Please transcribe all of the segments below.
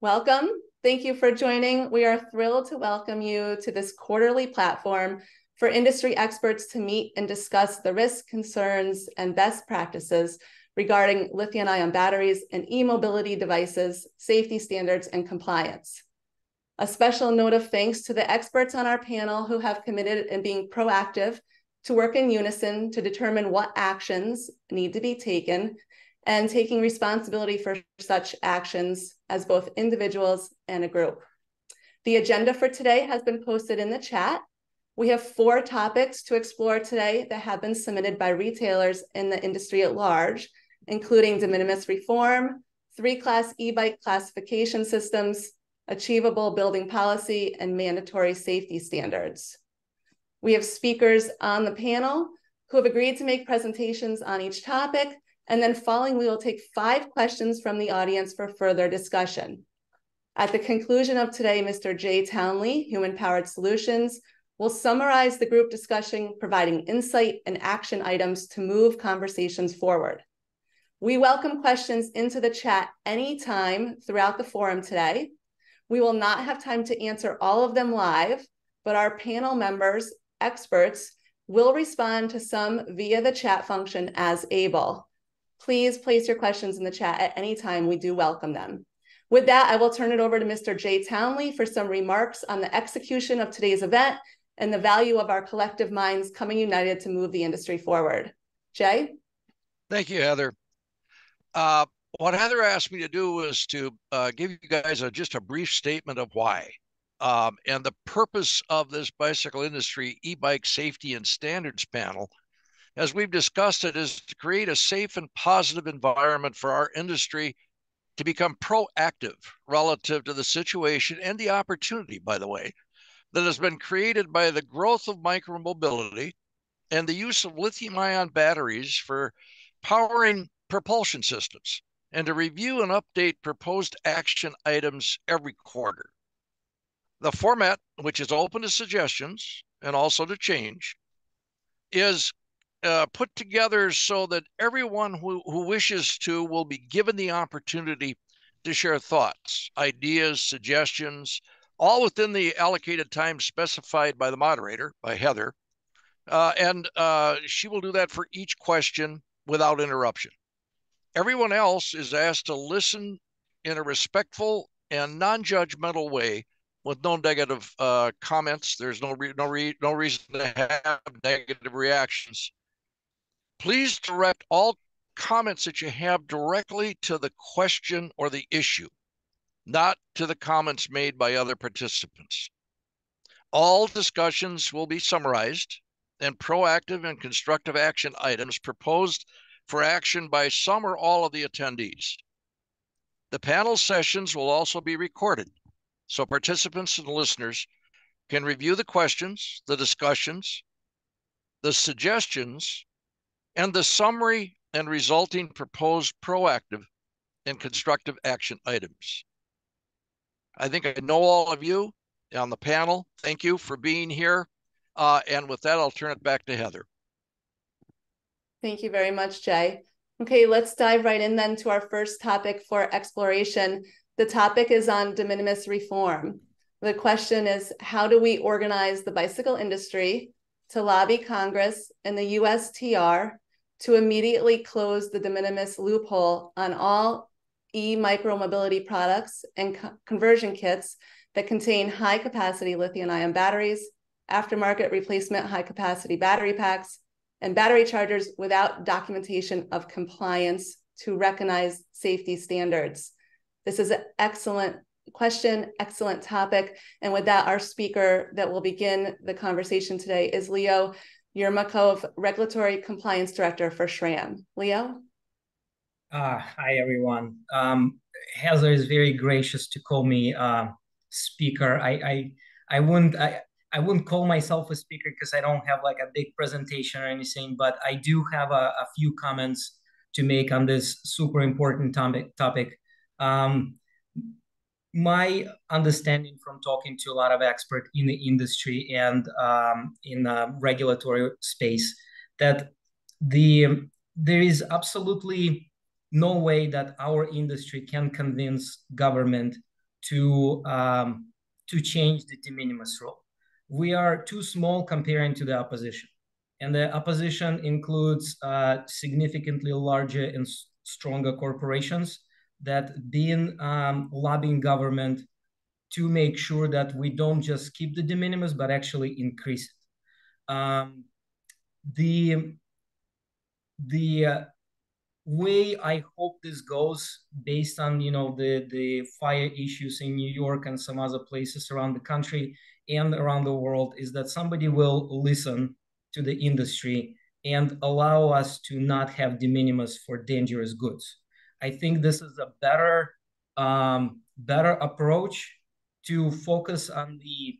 Welcome. Thank you for joining. We are thrilled to welcome you to this quarterly platform for industry experts to meet and discuss the risks, concerns, and best practices regarding lithium-ion batteries and e-mobility devices, safety standards, and compliance. A special note of thanks to the experts on our panel who have committed and being proactive to work in unison to determine what actions need to be taken and taking responsibility for such actions as both individuals and a group. The agenda for today has been posted in the chat. We have four topics to explore today that have been submitted by retailers in the industry at large, including de minimis reform, three-class e-bike classification systems, achievable building policy, and mandatory safety standards. We have speakers on the panel who have agreed to make presentations on each topic, and then following, we will take five questions from the audience for further discussion. At the conclusion of today, Mr. Jay Townley, Human Powered Solutions, will summarize the group discussion, providing insight and action items to move conversations forward. We welcome questions into the chat anytime throughout the forum today. We will not have time to answer all of them live, but our panel members, experts, will respond to some via the chat function as able. Please place your questions in the chat at any time. We do welcome them. With that, I will turn it over to Mr. Jay Townley for some remarks on the execution of today's event and the value of our collective minds coming united to move the industry forward. Jay? Thank you, Heather. Uh, what Heather asked me to do was to uh, give you guys a, just a brief statement of why. Um, and the purpose of this bicycle industry e-bike safety and standards panel as we've discussed it, is to create a safe and positive environment for our industry to become proactive relative to the situation and the opportunity, by the way, that has been created by the growth of micromobility and the use of lithium ion batteries for powering propulsion systems, and to review and update proposed action items every quarter. The format, which is open to suggestions and also to change, is uh, put together so that everyone who, who wishes to will be given the opportunity to share thoughts, ideas, suggestions, all within the allocated time specified by the moderator, by Heather. Uh, and uh, she will do that for each question without interruption. Everyone else is asked to listen in a respectful and non-judgmental way with no negative uh, comments. There's no re- no re- no reason to have negative reactions Please direct all comments that you have directly to the question or the issue, not to the comments made by other participants. All discussions will be summarized and proactive and constructive action items proposed for action by some or all of the attendees. The panel sessions will also be recorded, so participants and listeners can review the questions, the discussions, the suggestions, and the summary and resulting proposed proactive and constructive action items. I think I know all of you on the panel. Thank you for being here. Uh, and with that, I'll turn it back to Heather. Thank you very much, Jay. Okay, let's dive right in then to our first topic for exploration. The topic is on de minimis reform. The question is, how do we organize the bicycle industry to lobby Congress and the USTR to immediately close the de minimis loophole on all e-micromobility products and co conversion kits that contain high capacity lithium ion batteries, aftermarket replacement high capacity battery packs, and battery chargers without documentation of compliance to recognize safety standards. This is an excellent question, excellent topic. And with that, our speaker that will begin the conversation today is Leo Yermakov, Regulatory Compliance Director for SRAM. Leo? Uh, hi, everyone. Um, Heather is very gracious to call me uh, speaker. I, I, I wouldn't, I, I wouldn't call myself a speaker because I don't have like a big presentation or anything, but I do have a, a few comments to make on this super important topic. topic. Um, my understanding from talking to a lot of experts in the industry and um, in the regulatory space that the there is absolutely no way that our industry can convince government to um, to change the de minimis rule. We are too small comparing to the opposition, and the opposition includes uh, significantly larger and stronger corporations that been um, lobbying government to make sure that we don't just keep the de minimis but actually increase it. Um, the the uh, way I hope this goes, based on you know the the fire issues in New York and some other places around the country and around the world, is that somebody will listen to the industry and allow us to not have de minimis for dangerous goods. I think this is a better um, better approach to focus on the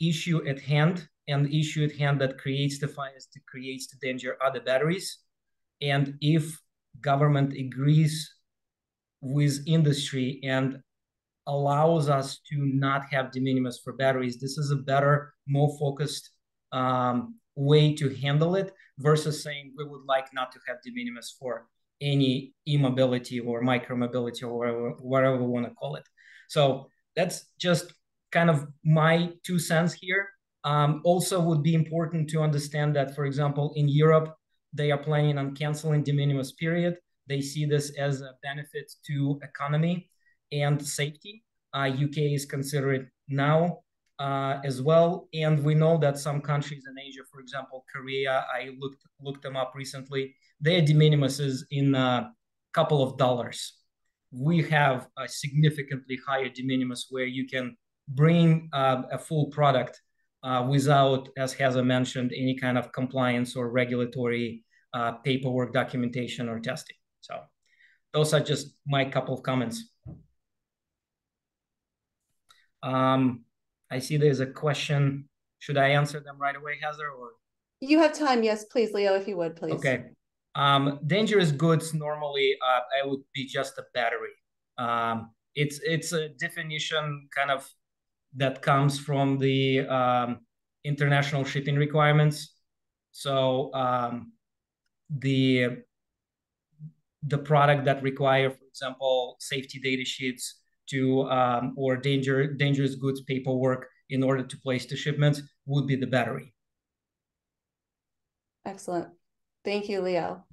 issue at hand and the issue at hand that creates the fires, that creates the danger are the batteries. And if government agrees with industry and allows us to not have de minimis for batteries, this is a better, more focused um, way to handle it versus saying we would like not to have de minimis for any e-mobility or micro-mobility or whatever, whatever we want to call it. So that's just kind of my two cents here. Um, also would be important to understand that, for example, in Europe, they are planning on canceling de minimis period. They see this as a benefit to economy and safety. Uh, UK is considering now uh, as well, and we know that some countries in Asia, for example, Korea, I looked looked them up recently. Their de minimis is in a couple of dollars. We have a significantly higher de minimis where you can bring uh, a full product uh, without, as Heather mentioned, any kind of compliance or regulatory uh, paperwork, documentation, or testing. So those are just my couple of comments. Um, I see there's a question. Should I answer them right away, Heather? Or you have time? Yes, please, Leo, if you would, please. Okay. Um, dangerous goods normally uh, I would be just a battery. Um, it's it's a definition kind of that comes from the um, international shipping requirements. So um, the the product that require, for example, safety data sheets to um, or danger dangerous goods paperwork in order to place the shipments would be the battery. Excellent. Thank you, Leo.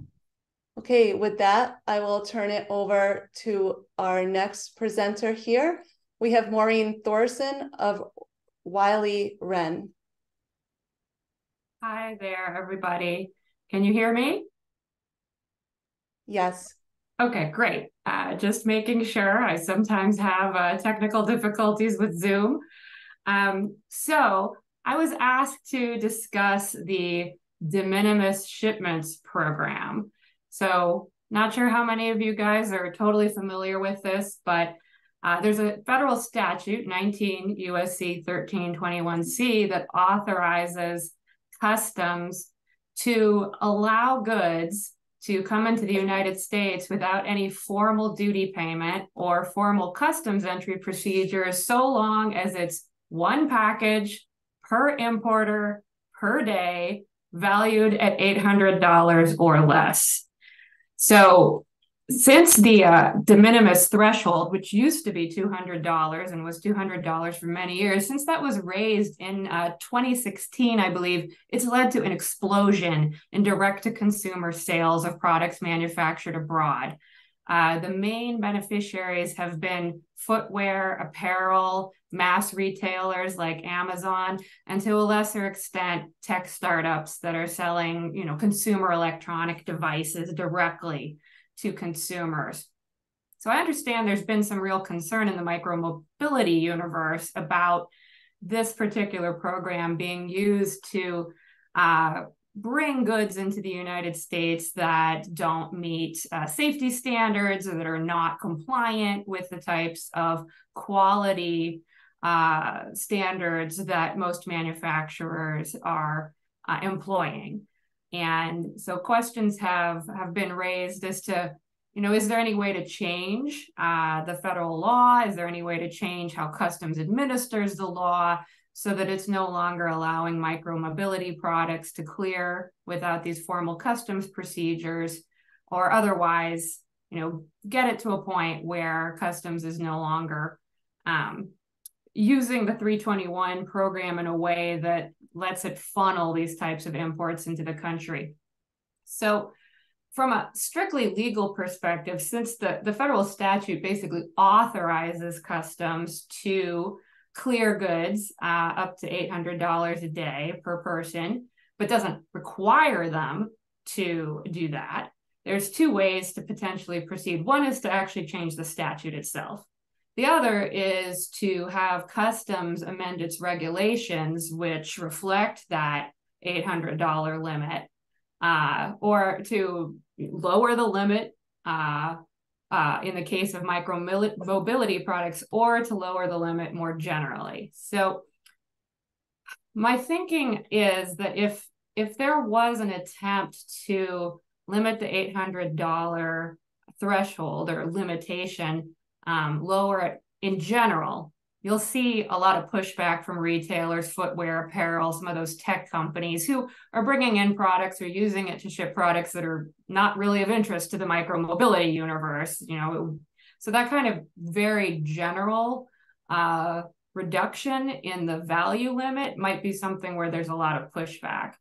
Okay, with that, I will turn it over to our next presenter here. We have Maureen Thorson of Wiley Rein. Hi there, everybody. Can you hear me? Yes. Okay, great. Uh, just making sure. I sometimes have uh, technical difficulties with Zoom. Um, so I was asked to discuss the de minimis shipments program. So not sure how many of you guys are totally familiar with this, but uh, there's a federal statute, 19 USC 1321C, that authorizes customs to allow goods to come into the United States without any formal duty payment or formal customs entry procedures, so long as it's one package per importer per day, valued at $800 or less. So since the uh, de minimis threshold, which used to be $200 and was $200 for many years, since that was raised in uh, 2016, I believe, it's led to an explosion in direct to consumer sales of products manufactured abroad. Uh, the main beneficiaries have been footwear, apparel, mass retailers like Amazon, and to a lesser extent, tech startups that are selling, you know, consumer electronic devices directly to consumers. So I understand there's been some real concern in the micromobility universe about this particular program being used to uh, bring goods into the United States that don't meet uh, safety standards or that are not compliant with the types of quality uh, standards that most manufacturers are uh, employing. And so questions have have been raised as to, you know, is there any way to change uh, the federal law? Is there any way to change how customs administers the law so that it's no longer allowing micromobility products to clear without these formal customs procedures, or otherwise, you know, get it to a point where customs is no longer um, using the 321 program in a way that lets it funnel these types of imports into the country. So, from a strictly legal perspective, since the, the federal statute basically authorizes customs to clear goods uh, up to $800 a day per person, but doesn't require them to do that, there's two ways to potentially proceed. One is to actually change the statute itself. The other is to have customs amend its regulations, which reflect that $800 limit, uh, or to lower the limit uh, uh, in the case of micro mobility products, or to lower the limit more generally. So, my thinking is that if if there was an attempt to limit the $800 threshold or limitation um, lower it in general, you'll see a lot of pushback from retailers, footwear, apparel, some of those tech companies who are bringing in products or using it to ship products that are not really of interest to the micromobility universe. You know, so that kind of very general uh, reduction in the value limit might be something where there's a lot of pushback.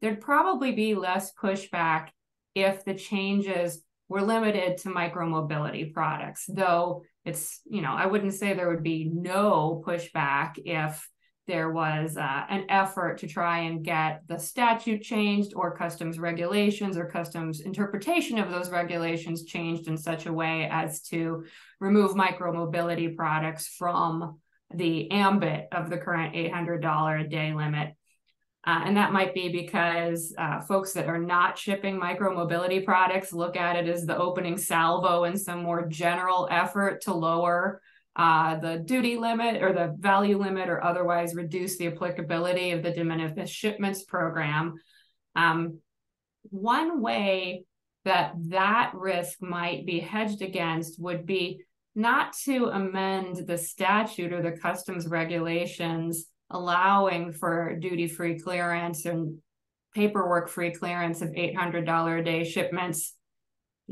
There'd probably be less pushback if the changes were limited to micromobility products, though it's, you know, I wouldn't say there would be no pushback if there was uh, an effort to try and get the statute changed or customs regulations or customs interpretation of those regulations changed in such a way as to remove micromobility products from the ambit of the current $800 a day limit uh, and that might be because uh, folks that are not shipping micro mobility products look at it as the opening salvo in some more general effort to lower uh, the duty limit or the value limit or otherwise reduce the applicability of the de minimis shipments program. Um, one way that that risk might be hedged against would be not to amend the statute or the customs regulations allowing for duty free clearance and paperwork free clearance of $800 a day shipments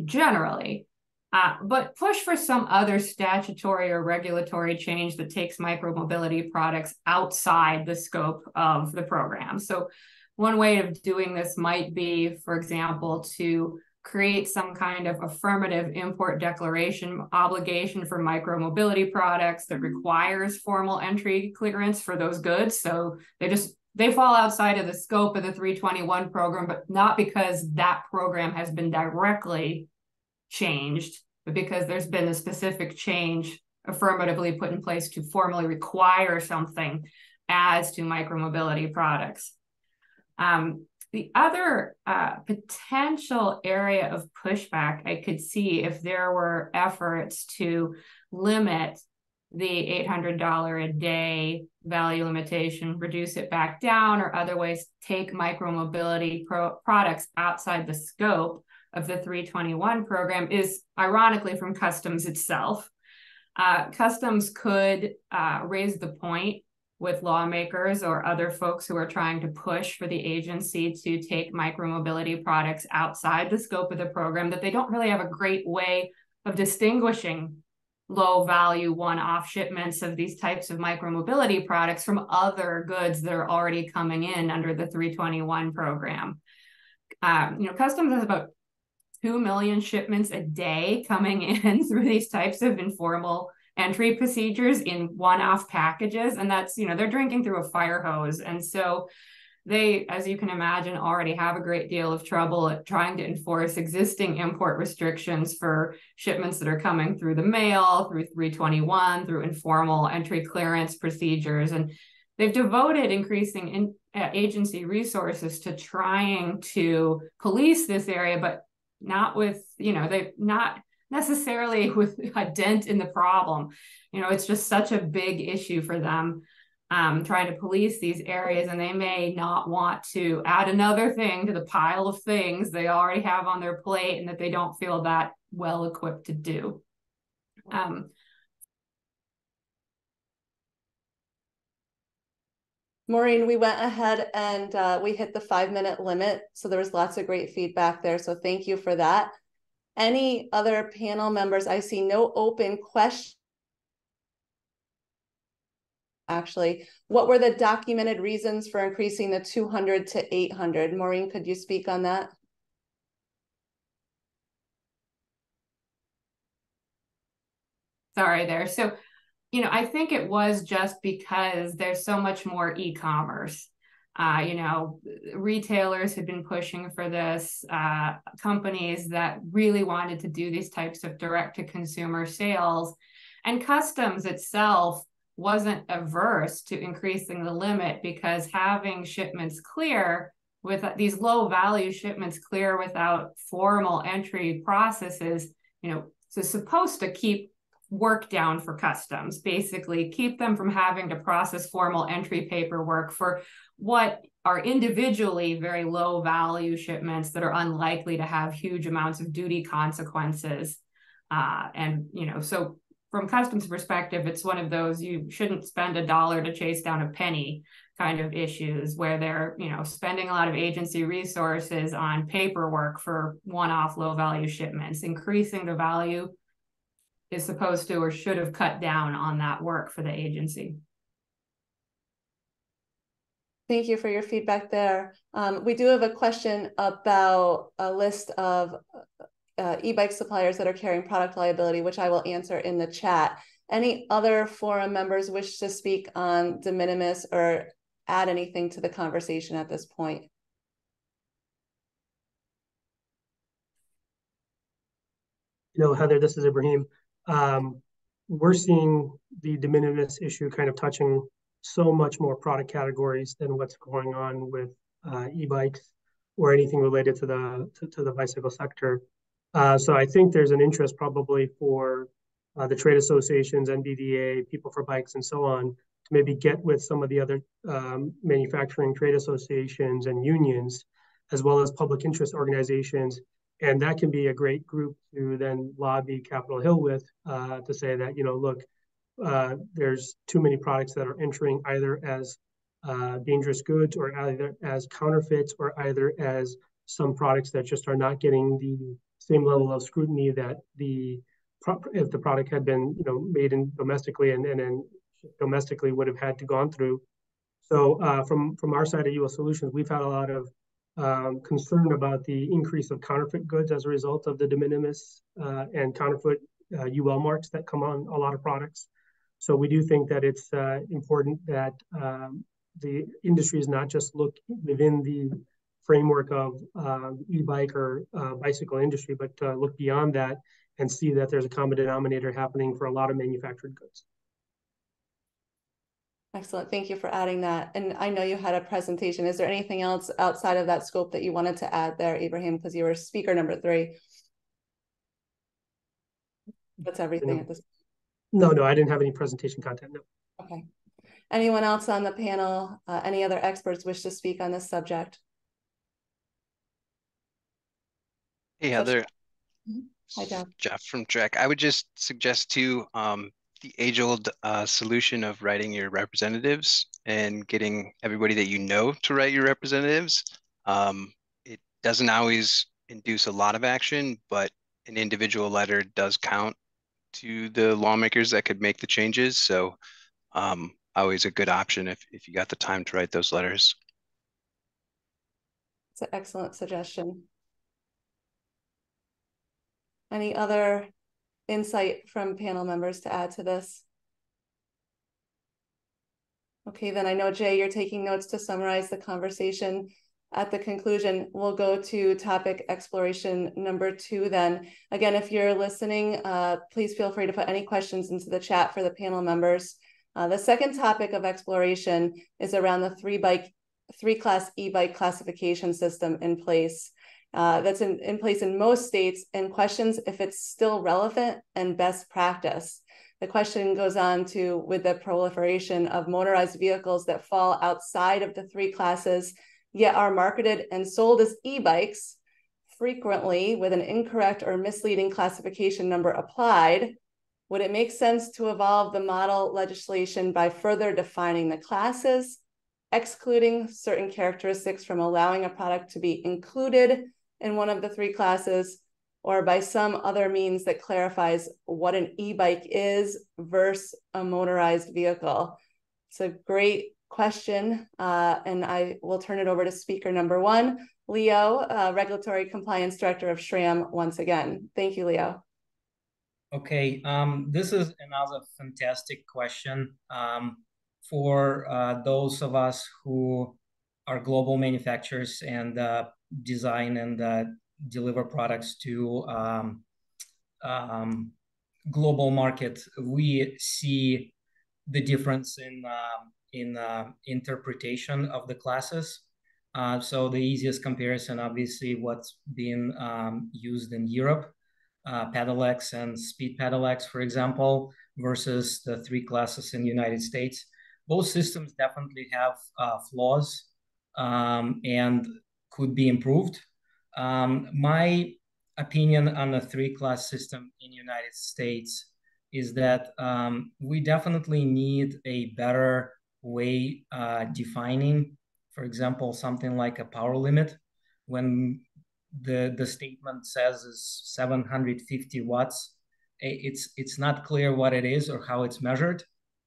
generally. Uh, but push for some other statutory or regulatory change that takes micromobility products outside the scope of the program. So, one way of doing this might be, for example, to create some kind of affirmative import declaration obligation for micromobility products that requires formal entry clearance for those goods. So they just they fall outside of the scope of the 321 program, but not because that program has been directly changed, but because there's been a specific change affirmatively put in place to formally require something as to micromobility products. Um, the other uh, potential area of pushback I could see if there were efforts to limit the $800 a day value limitation, reduce it back down, or other ways take micromobility pro- products outside the scope of the 321 program is ironically from customs itself. Uh, customs could uh, raise the point with lawmakers or other folks who are trying to push for the agency to take micromobility products outside the scope of the program that they don't really have a great way of distinguishing low value one-off shipments of these types of micromobility products from other goods that are already coming in under the 321 program. Um, you know, customs has about 2 million shipments a day coming in through these types of informal entry procedures in one-off packages and that's you know they're drinking through a fire hose. And so they as you can imagine already have a great deal of trouble at trying to enforce existing import restrictions for shipments that are coming through the mail through 321 through informal entry clearance procedures. And they've devoted increasing in, uh, agency resources to trying to police this area but not with you know they've not necessarily with a dent in the problem. You know, it's just such a big issue for them um, trying to police these areas, and they may not want to add another thing to the pile of things they already have on their plate and that they don't feel that well equipped to do. Um, Maureen, we went ahead and uh, we hit the five minute limit. So there was lots of great feedback there. So thank you for that. Any other panel members? I see no open questions actually. What were the documented reasons for increasing the 200 to 800? Maureen, could you speak on that? Sorry there. So, you know, I think it was just because there's so much more e-commerce. Uh, you know, retailers had been pushing for this, uh, companies that really wanted to do these types of direct to consumer sales. And customs itself wasn't averse to increasing the limit because having shipments clear with these low value shipments clear without formal entry processes, you know, so supposed to keep work down for customs, basically keep them from having to process formal entry paperwork for what are individually very low value shipments that are unlikely to have huge amounts of duty consequences. Uh, and, you know, so from customs perspective, it's one of those you shouldn't spend a dollar to chase down a penny kind of issues where they're, you know, spending a lot of agency resources on paperwork for one-off low value shipments, increasing the value is supposed to or should have cut down on that work for the agency. Thank you for your feedback there. Um, we do have a question about a list of uh, e-bike suppliers that are carrying product liability, which I will answer in the chat. Any other forum members wish to speak on de minimis or add anything to the conversation at this point? You know, Heather, this is Ibrahim. Um, we're seeing the de minimis issue kind of touching so much more product categories than what's going on with uh, e-bikes or anything related to the to, to the bicycle sector. Uh, so I think there's an interest probably for uh, the trade associations, NBDA, People for Bikes, and so on, to maybe get with some of the other um, manufacturing trade associations and unions, as well as public interest organizations. And that can be a great group to then lobby Capitol Hill with uh, to say that, you know, look, uh, there's too many products that are entering either as uh, dangerous goods or either as counterfeits or either as some products that just are not getting the same level of scrutiny that the if the product had been you know made in domestically and, and then domestically would have had to gone through. So uh, from from our side of UL Solutions, we've had a lot of um, concern about the increase of counterfeit goods as a result of the de minimis uh, and counterfeit uh, UL marks that come on a lot of products. So we do think that it's uh, important that um, the industry is not just look within the framework of uh, e-bike or uh, bicycle industry, but uh, look beyond that and see that there's a common denominator happening for a lot of manufactured goods. Excellent. Thank you for adding that. And I know you had a presentation. Is there anything else outside of that scope that you wanted to add there, Ibrahim, because you were speaker number three? That's everything at this No, no, I didn't have any presentation content, no. Okay. Anyone else on the panel, uh, any other experts wish to speak on this subject? Hey, Heather. Mm-hmm. Hi, Jeff. Jeff from Trek. I would just suggest to um, the age-old uh, solution of writing your representatives and getting everybody that you know to write your representatives. Um, it doesn't always induce a lot of action, but an individual letter does count to the lawmakers that could make the changes. So um, always a good option if, if you got the time to write those letters. It's an excellent suggestion. Any other insight from panel members to add to this? Okay, then I know Jay, you're taking notes to summarize the conversation. At the conclusion, we'll go to topic exploration number two then. Again, if you're listening, uh, please feel free to put any questions into the chat for the panel members. Uh, the second topic of exploration is around the three bike, three class e-bike classification system in place uh, that's in, in place in most states and questions if it's still relevant and best practice. The question goes on to with the proliferation of motorized vehicles that fall outside of the three classes, yet are marketed and sold as e-bikes, frequently with an incorrect or misleading classification number applied, would it make sense to evolve the model legislation by further defining the classes, excluding certain characteristics from allowing a product to be included in one of the three classes or by some other means that clarifies what an e-bike is versus a motorized vehicle. it's a great question, uh, and I will turn it over to speaker number one, Leo, uh, Regulatory Compliance Director of SRAM, once again. Thank you, Leo. Okay, um, this is another fantastic question um, for uh, those of us who are global manufacturers and uh, design and uh, deliver products to um, um global market. We see the difference in um, in uh, interpretation of the classes. Uh, so the easiest comparison, obviously, what's been um, used in Europe, uh, Pedelecs and Speed Pedelecs, for example, versus the three classes in the United States. Both systems definitely have uh, flaws um, and could be improved. Um, my opinion on the three-class system in United States is that um, we definitely need a better way uh, defining, for example, something like a power limit when the the statement says is 750 watts. It's it's not clear what it is or how it's measured.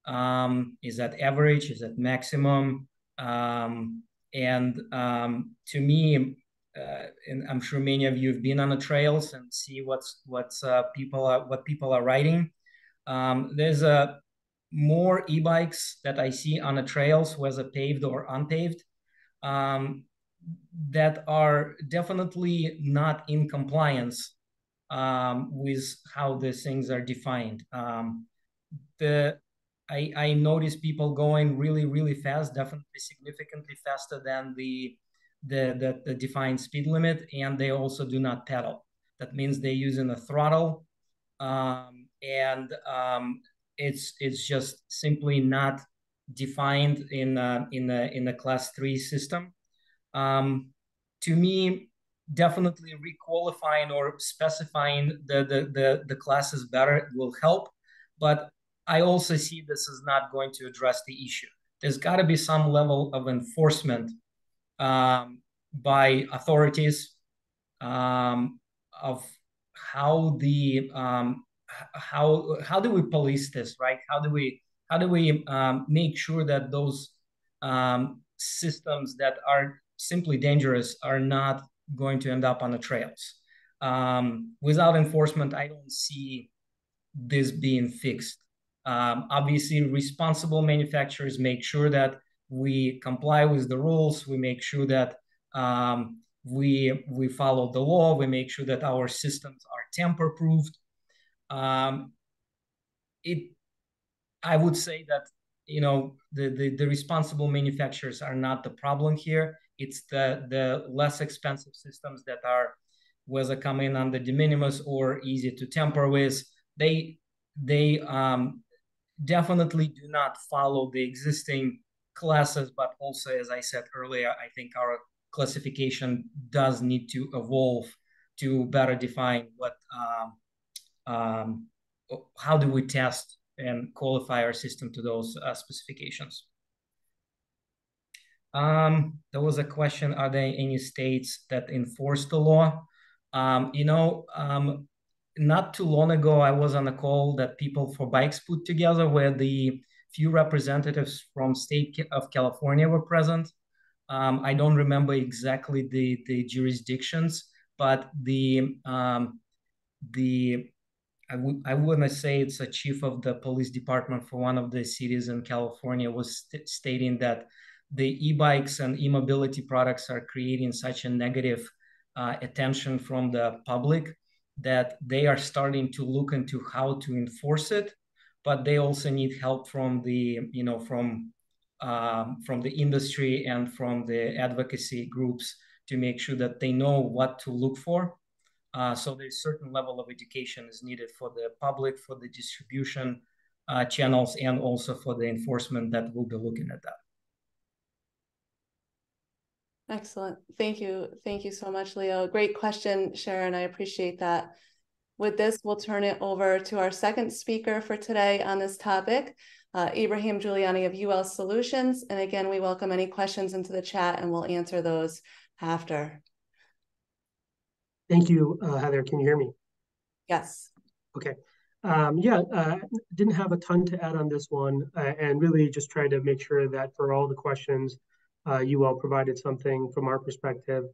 Um, is that average? Is that maximum? Um, and um, to me, uh, and I'm sure many of you have been on the trails and see what's what's uh, people are, what people are riding. Um, there's a more e-bikes that I see on the trails, whether paved or unpaved, um, that are definitely not in compliance um, with how these things are defined. Um, the I, I notice people going really, really fast, definitely significantly faster than the, the, the, the defined speed limit, and they also do not pedal. That means they're using a throttle, um, and um, it's it's just simply not defined in uh, in the in the class three system. Um, to me, definitely requalifying or specifying the, the the the classes better will help, but I also see this is not going to address the issue. There's got to be some level of enforcement um, by authorities um, of how the um, how how do we police this, right? How do we how do we um, make sure that those um, systems that are simply dangerous are not going to end up on the trails? Um, without enforcement, I don't see this being fixed. Um, obviously, responsible manufacturers make sure that we comply with the rules. We make sure that um, we we follow the law. We make sure that our systems are tamper proofed. Um, it, I would say that you know the, the the responsible manufacturers are not the problem here. It's the the less expensive systems that are whether coming under de minimis or easy to tamper with. They they um, definitely do not follow the existing classes, but also, as I said earlier, I think our classification does need to evolve to better define what um, um, how do we test and qualify our system to those uh, specifications. Um, there was a question, are there any states that enforce the law? Um, you know, um, not too long ago, I was on a call that People for Bikes put together where the few representatives from state of California were present. Um, I don't remember exactly the, the jurisdictions, but the um, the I would I wouldn't say it's a chief of the police department for one of the cities in California was st- stating that the e-bikes and e-mobility products are creating such a negative uh, attention from the public that they are starting to look into how to enforce it, but they also need help from the you know from um, from the industry and from the advocacy groups to make sure that they know what to look for uh, so there's certain level of education is needed for the public, for the distribution uh, channels, and also for the enforcement that will be looking at that. Excellent. Thank you. Thank you so much, Leo. Great question, Sharon. I appreciate that. With this, we'll turn it over to our second speaker for today on this topic, uh, Ibrahim Jilani of UL Solutions. And again, we welcome any questions into the chat and we'll answer those after. Thank you, uh, Heather. Can you hear me? Yes. Okay. Um, yeah, uh, didn't have a ton to add on this one, uh, and really just tried to make sure that for all the questions, you all provided something from our perspective.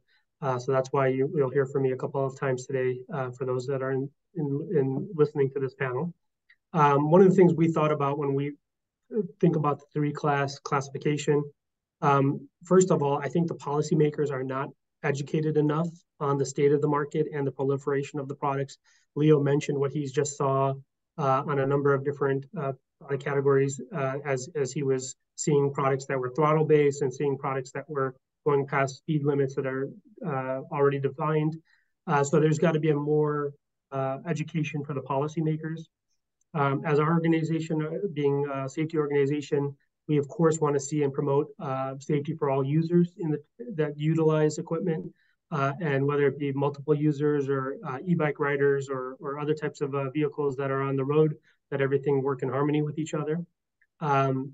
Uh, so that's why you, will hear from me a couple of times today uh, for those that are in, in, in, listening to this panel. Um, one of the things we thought about when we think about the three class classification, um, first of all, I think the policymakers are not educated enough on the state of the market and the proliferation of the products. Leo mentioned what he's just saw uh, on a number of different uh, product categories uh, as, as he was seeing products that were throttle based and seeing products that were going past speed limits that are uh, already defined. Uh, so there's got to be a more uh, education for the policymakers. Um, as our organization, being a safety organization, we of course want to see and promote safety for all users in the, that utilize equipment uh, and whether it be multiple users or uh, e-bike riders or, or other types of uh, vehicles that are on the road, that everything work in harmony with each other. Um,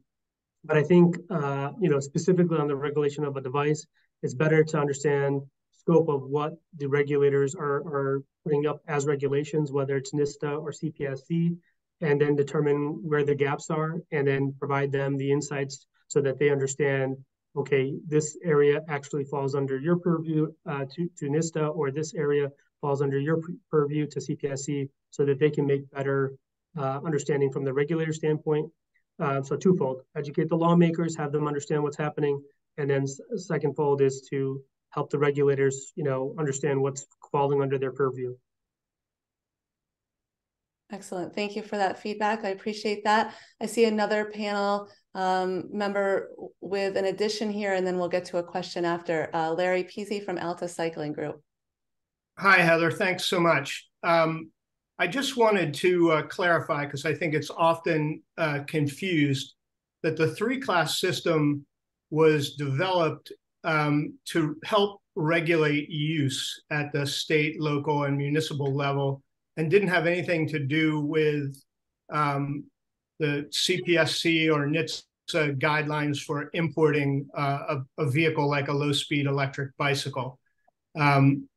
but I think, uh, you know, specifically on the regulation of a device, it's better to understand scope of what the regulators are, are putting up as regulations, whether it's NHTSA or CPSC, and then determine where the gaps are and then provide them the insights so that they understand okay, this area actually falls under your purview uh, to, to NHTSA, or this area falls under your purview to CPSC, so that they can make better uh, understanding from the regulator standpoint. Uh, so twofold, educate the lawmakers, have them understand what's happening, and then second fold is to help the regulators, you know, understand what's falling under their purview. Excellent. Thank you for that feedback. I appreciate that. I see another panel um, member with an addition here, and then we'll get to a question after. Uh, Larry Pizzi from Alta Cycling Group. Hi, Heather. Thanks so much. Um, I just wanted to uh, clarify, because I think it's often uh, confused, that the three-class system was developed um, to help regulate use at the state, local, and municipal level and didn't have anything to do with um, the CPSC or NHTSA guidelines for importing uh, a, a, vehicle like a low-speed electric bicycle. Um,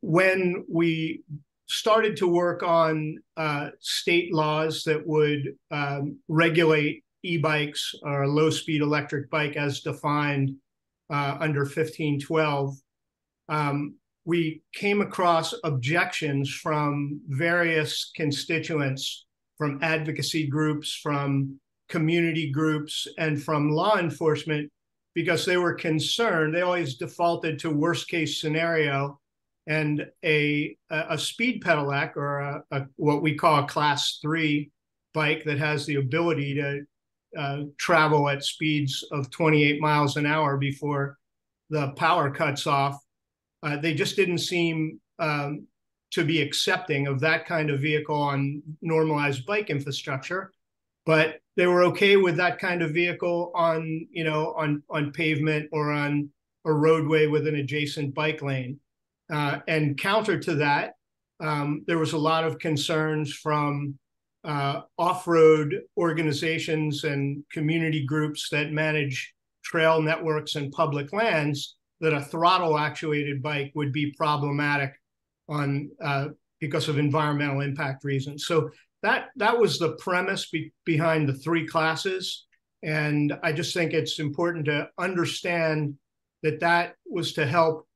when we started to work on uh, state laws that would um, regulate e-bikes or low-speed electric bike as defined uh, under 1512, um, we came across objections from various constituents, from advocacy groups, from community groups, and from law enforcement because they were concerned. They always defaulted to worst case scenario and a, a speed pedelec or a, a, what we call a class three bike that has the ability to uh, travel at speeds of 28 miles an hour before the power cuts off uh, they just didn't seem um, to be accepting of that kind of vehicle on normalized bike infrastructure, but they were okay with that kind of vehicle on you know on on pavement or on a roadway with an adjacent bike lane. Uh, and counter to that, um, there was a lot of concerns from uh, off-road organizations and community groups that manage trail networks and public lands that a throttle actuated bike would be problematic on uh, because of environmental impact reasons. So that that was the premise be, behind the three classes, and I just think it's important to understand that that was to help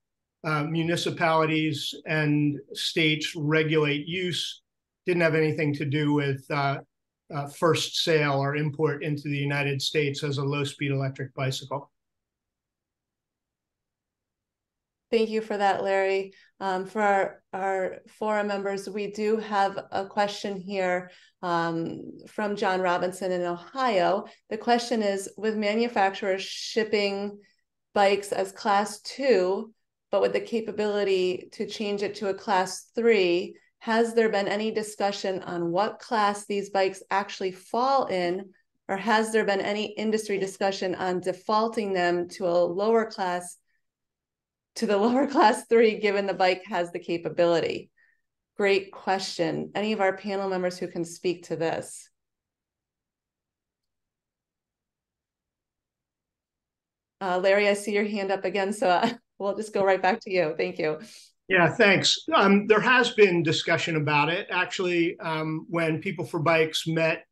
uh, municipalities and states regulate use. Didn't have anything to do with uh, uh first sale or import into the United States as a low speed electric bicycle. Thank you for that, Larry. Um, for our, our forum members, we do have a question here um, from John Robinson in Ohio. The question is, with manufacturers shipping bikes as class two, but with the capability to change it to a class three, has there been any discussion on what class these bikes actually fall in, or has there been any industry discussion on defaulting them to a lower class to the lower class three, given the bike has the capability? Great question. Any of our panel members who can speak to this? Uh, Larry, I see your hand up again, so uh, we'll just go right back to you. Thank you. Yeah, thanks. Um, there has been discussion about it. Actually, um, when People for Bikes met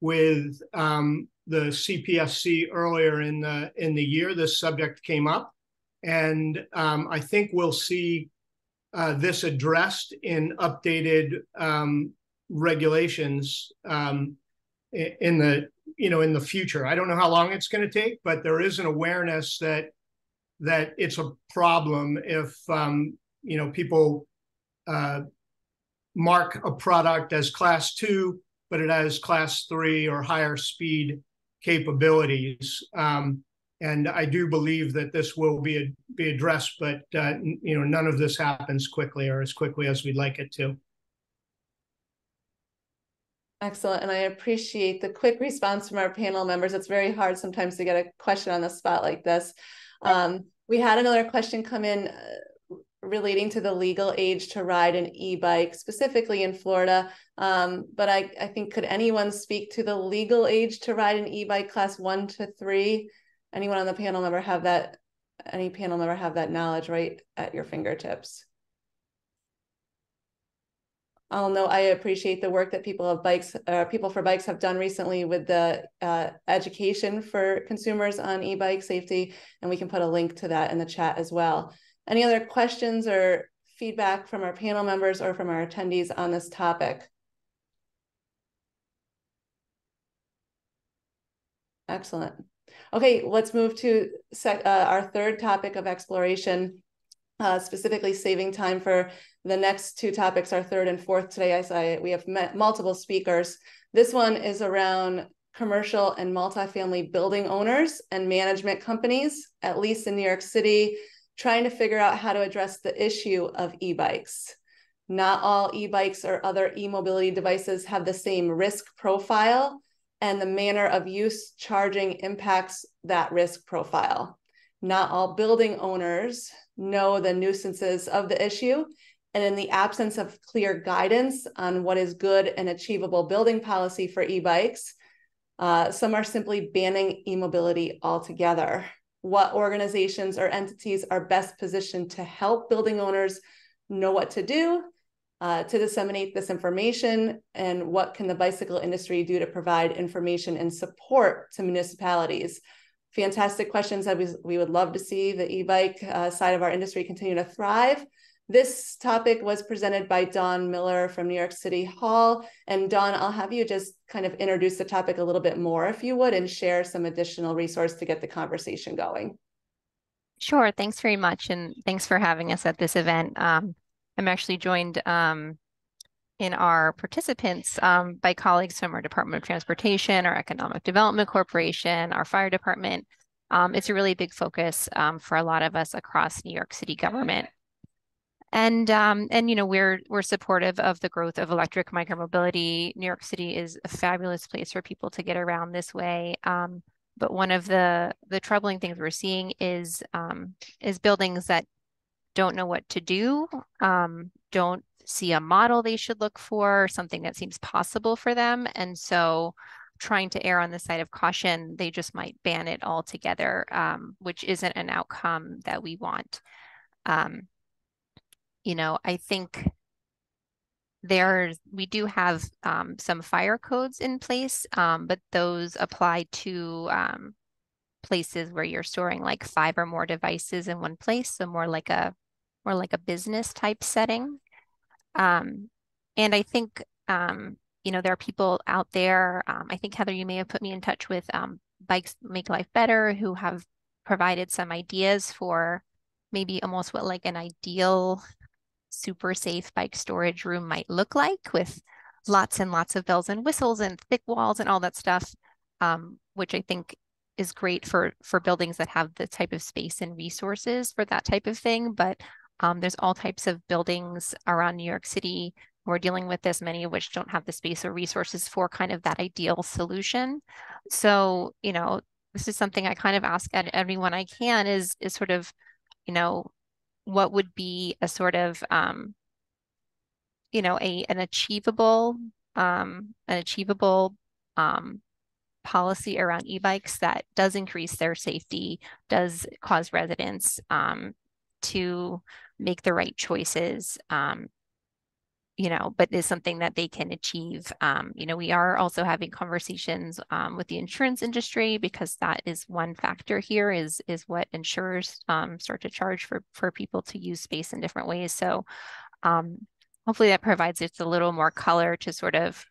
with um, the CPSC earlier in the in the year, this subject came up, and um, I think we'll see uh, this addressed in updated um, regulations um, in the you know in the future. I don't know how long it's going to take, but there is an awareness that that it's a problem if um, you know people uh, mark a product as class two, but it has class three or higher speed capabilities. Um, and I do believe that this will be be addressed, but uh, you know none of this happens quickly or as quickly as we'd like it to. Excellent. And I appreciate the quick response from our panel members. It's very hard sometimes to get a question on the spot like this. Um, we had another question come in uh, relating to the legal age to ride an e-bike, specifically in Florida. Um, but I, I think, could anyone speak to the legal age to ride an e-bike class one to three? Anyone on the panel member have that, any panel member have that knowledge right at your fingertips? I'll know I appreciate the work that people of bikes, uh, people for bikes have done recently with the uh, education for consumers on e-bike safety, and we can put a link to that in the chat as well. Any other questions or feedback from our panel members or from our attendees on this topic? Excellent. Okay, let's move to uh, our third topic of exploration, uh, specifically saving time for the next two topics our third and fourth today. As I we have met multiple speakers. This one is around commercial and multifamily building owners and management companies, at least in New York City, trying to figure out how to address the issue of e-bikes. Not all e-bikes or other e-mobility devices have the same risk profile and the manner of use charging impacts that risk profile. Not all building owners know the nuisances of the issue. And in the absence of clear guidance on what is good and achievable building policy for e-bikes, uh, some are simply banning e-mobility altogether. What organizations or entities are best positioned to help building owners know what to do uh, to disseminate this information? And what can the bicycle industry do to provide information and support to municipalities fantastic questions that we, we would love to see the e-bike uh, side of our industry continue to thrive this topic was presented by Dawn Miller from New York City Hall. And Dawn, I'll have you just kind of introduce the topic a little bit more, if you would, and share some additional resource to get the conversation going. Sure. Thanks very much. And thanks for having us at this event. Um, I'm actually joined um, in our participants um, by colleagues from our Department of Transportation, our Economic Development Corporation, our fire department. Um, it's a really big focus um, for a lot of us across New York City government and um, and you know we're we're supportive of the growth of electric micromobility. New York City is a fabulous place for people to get around this way. Um, but one of the the troubling things we're seeing is um, is buildings that don't know what to do, don't see a model they should look for, something that seems possible for them, and so trying to err on the side of caution, they just might ban it altogether, um, which isn't an outcome that we want. Um, you know, I think there we do have um, some fire codes in place, um, but those apply to um, places where you're storing like five or more devices in one place, so more like a more like a business type setting. Um, and I think um, you know there are people out there. Um, I think Heather, you may have put me in touch with Bikes Make Life Better, who have provided some ideas for maybe almost what like an ideal super safe bike storage room might look like with lots and lots of bells and whistles and thick walls and all that stuff, um, which I think is great for for buildings that have the type of space and resources for that type of thing. But um, there's all types of buildings around New York City we're dealing with this, many of which don't have the space or resources for kind of that ideal solution. So, you know, this is something I kind of ask at everyone I can is is sort of, you know, what would be a sort of um, you know a an achievable um, an achievable um, policy around e-bikes that does increase their safety, does cause residents um, to make the right choices um, you know, but is something that they can achieve. Um, you know, we are also having conversations um, with the insurance industry because that is one factor here is is what insurers um, start to charge for for people to use space in different ways. So um, hopefully that provides just a little more color to sort of,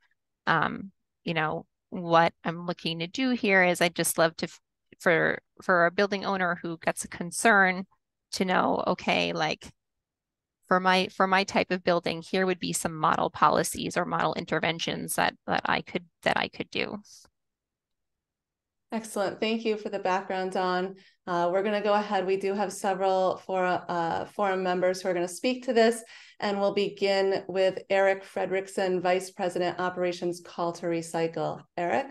um, you know, what I'm looking to do here is I just love to for for a building owner who gets a concern to know, okay, like for my for my type of building here would be some model policies or model interventions that that i could that i could do. Excellent. Thank you for the background Dawn. Uh, we're going to go ahead. We do have several for, uh, forum members who are going to speak to this and we'll begin with eric frederickson vice president operations Call2Recycle. Eric?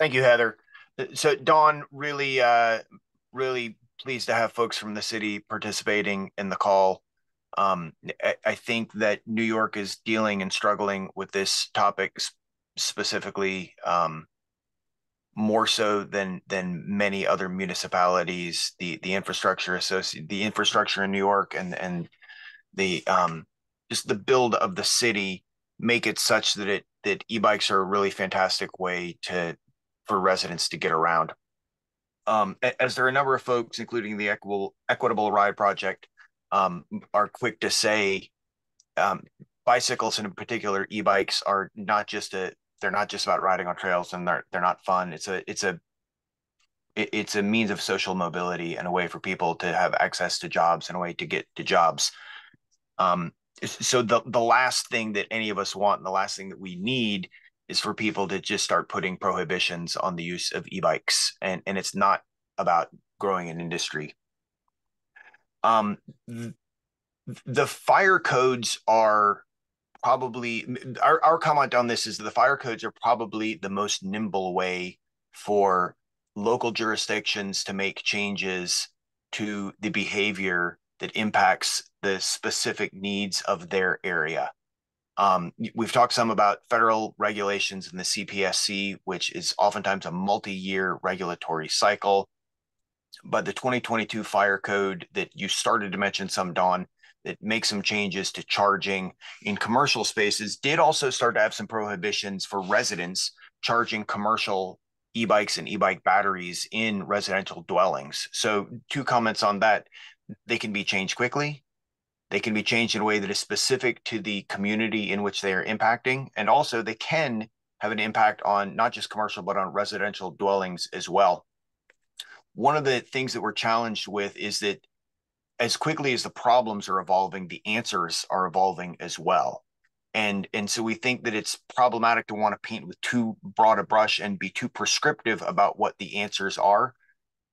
Thank you heather. So Dawn really uh, really pleased to have folks from the city participating in the call. Um, I, I, think that New York is dealing and struggling with this topic specifically um, more so than than many other municipalities. The the infrastructure associated, the infrastructure in New York, and and the um, just the build of the city make it such that it that e-bikes are a really fantastic way to for residents to get around um, as there are a number of folks, including the Equitable, Equitable Ride Project, um, are quick to say um, bicycles and in particular e-bikes are not just a they're not just about riding on trails and they're they're not fun. It's a it's a it's a means of social mobility and a way for people to have access to jobs and a way to get to jobs. Um, so the the last thing that any of us want and the last thing that we need is for people to just start putting prohibitions on the use of e-bikes and and it's not about growing an industry. Um the fire codes are probably our, our comment on this is the fire codes are probably the most nimble way for local jurisdictions to make changes to the behavior that impacts the specific needs of their area um, we've talked some about federal regulations in the CPSC, which is oftentimes a multi-year regulatory cycle. But the 2022 fire code that you started to mention some, Dawn, that makes some changes to charging in commercial spaces did also start to have some prohibitions for residents charging commercial e-bikes and e-bike batteries in residential dwellings. So two comments on that. They can be changed quickly they can be changed in a way that is specific to the community in which they are impacting. And also, they can have an impact on not just commercial, but on residential dwellings as well. One of the things that we're challenged with is that as quickly as the problems are evolving, the answers are evolving as well. And, and so we think that it's problematic to want to paint with too broad a brush and be too prescriptive about what the answers are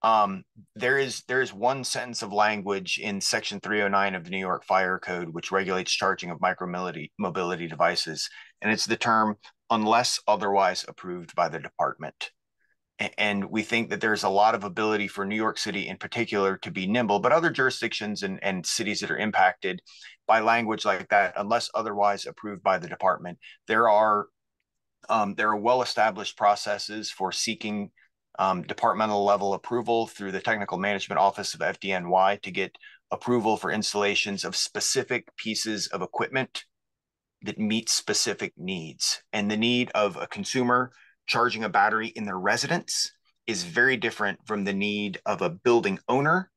um, there is there is one sentence of language in Section 309 of the New York Fire Code which regulates charging of micromobility mobility devices, and it's the term unless otherwise approved by the department. And we think that there's a lot of ability for New York City in particular to be nimble, but other jurisdictions and, and cities that are impacted by language like that, unless otherwise approved by the department, there are um, there are well-established processes for seeking um, departmental level approval through the Technical Management Office of FDNY to get approval for installations of specific pieces of equipment that meet specific needs. And the need of a consumer charging a battery in their residence is very different from the need of a building owner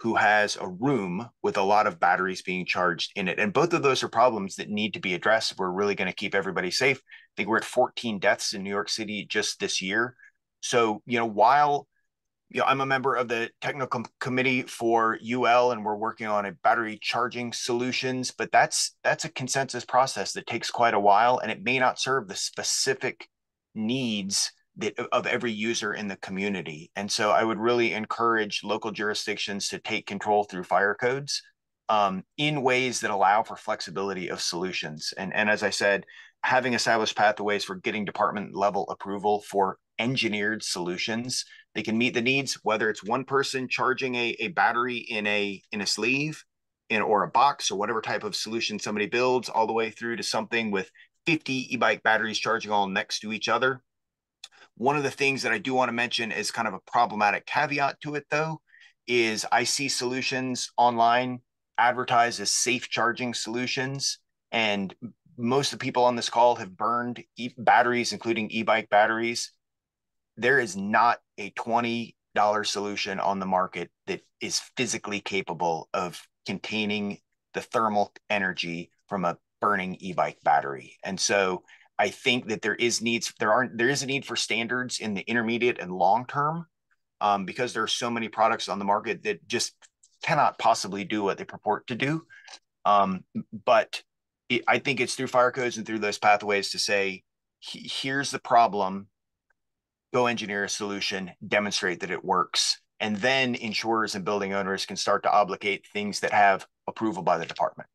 who has a room with a lot of batteries being charged in it. And both of those are problems that need to be addressed. We're really going to keep everybody safe. I think we're at 14 deaths in New York City just this year so, you know, while you know, I'm a member of the technical committee for UL and we're working on a battery charging solutions, but that's that's a consensus process that takes quite a while and it may not serve the specific needs that, of every user in the community. And so I would really encourage local jurisdictions to take control through fire codes um, in ways that allow for flexibility of solutions. And, and as I said, having established pathways for getting department level approval for engineered solutions they can meet the needs whether it's one person charging a, a battery in a in a sleeve in or a box or whatever type of solution somebody builds all the way through to something with 50 e-bike batteries charging all next to each other one of the things that i do want to mention is kind of a problematic caveat to it though is I see solutions online advertised as safe charging solutions, and most of the people on this call have burned e batteries, including e-bike batteries. There is not a $20 solution on the market that is physically capable of containing the thermal energy from a burning e-bike battery. And so I think that there is needs there aren't there is a need for standards in the intermediate and long term um, because there are so many products on the market that just cannot possibly do what they purport to do. Um, but it, I think it's through fire codes and through those pathways to say, here's the problem, go engineer a solution, demonstrate that it works. And then insurers and building owners can start to obligate things that have approval by the department.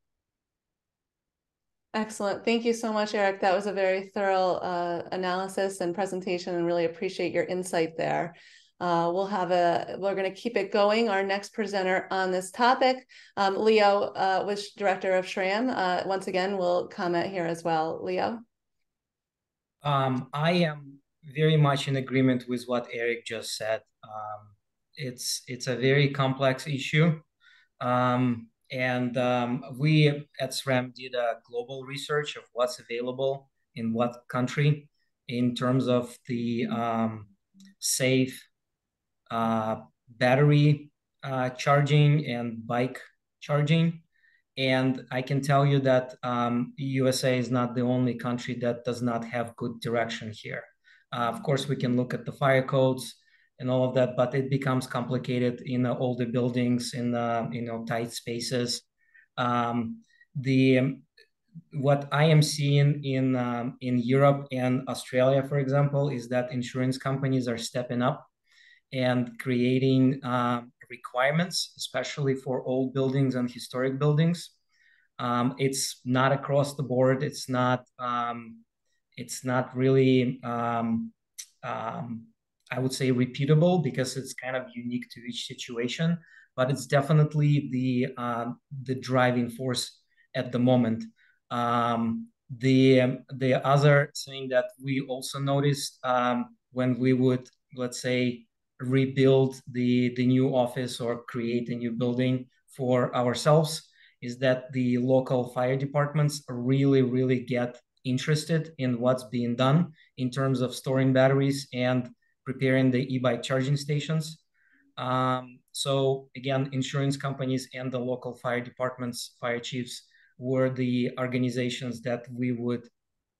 Excellent. Thank you so much, Eric. That was a very thorough uh, analysis and presentation and really appreciate your insight there. Uh, we'll have a, we're going to keep it going. Our next presenter on this topic, um, Leo, uh, was director of SRAM. Uh, once again, will comment here as well. Leo? Um, I am very much in agreement with what Eric just said. Um, it's, it's a very complex issue. Um, and um, we at SRAM did a global research of what's available in what country in terms of the um, safe uh, battery uh, charging and bike charging. And I can tell you that um, USA is not the only country that does not have good direction here. Uh, of course, we can look at the fire codes and all of that, but it becomes complicated in uh, older buildings, in uh, you know tight spaces. Um, the what I am seeing in um, in Europe and Australia, for example, is that insurance companies are stepping up and creating uh, requirements, especially for old buildings and historic buildings. Um, it's not across the board. It's not. Um, it's not really. Um, um, I would say repeatable because it's kind of unique to each situation, but it's definitely the uh, the driving force at the moment. Um, the the other thing that we also noticed um, when we would let's say rebuild the the new office or create a new building for ourselves is that the local fire departments really really get interested in what's being done in terms of storing batteries and preparing the e-bike charging stations. Um, so again, insurance companies and the local fire departments, fire chiefs were the organizations that we would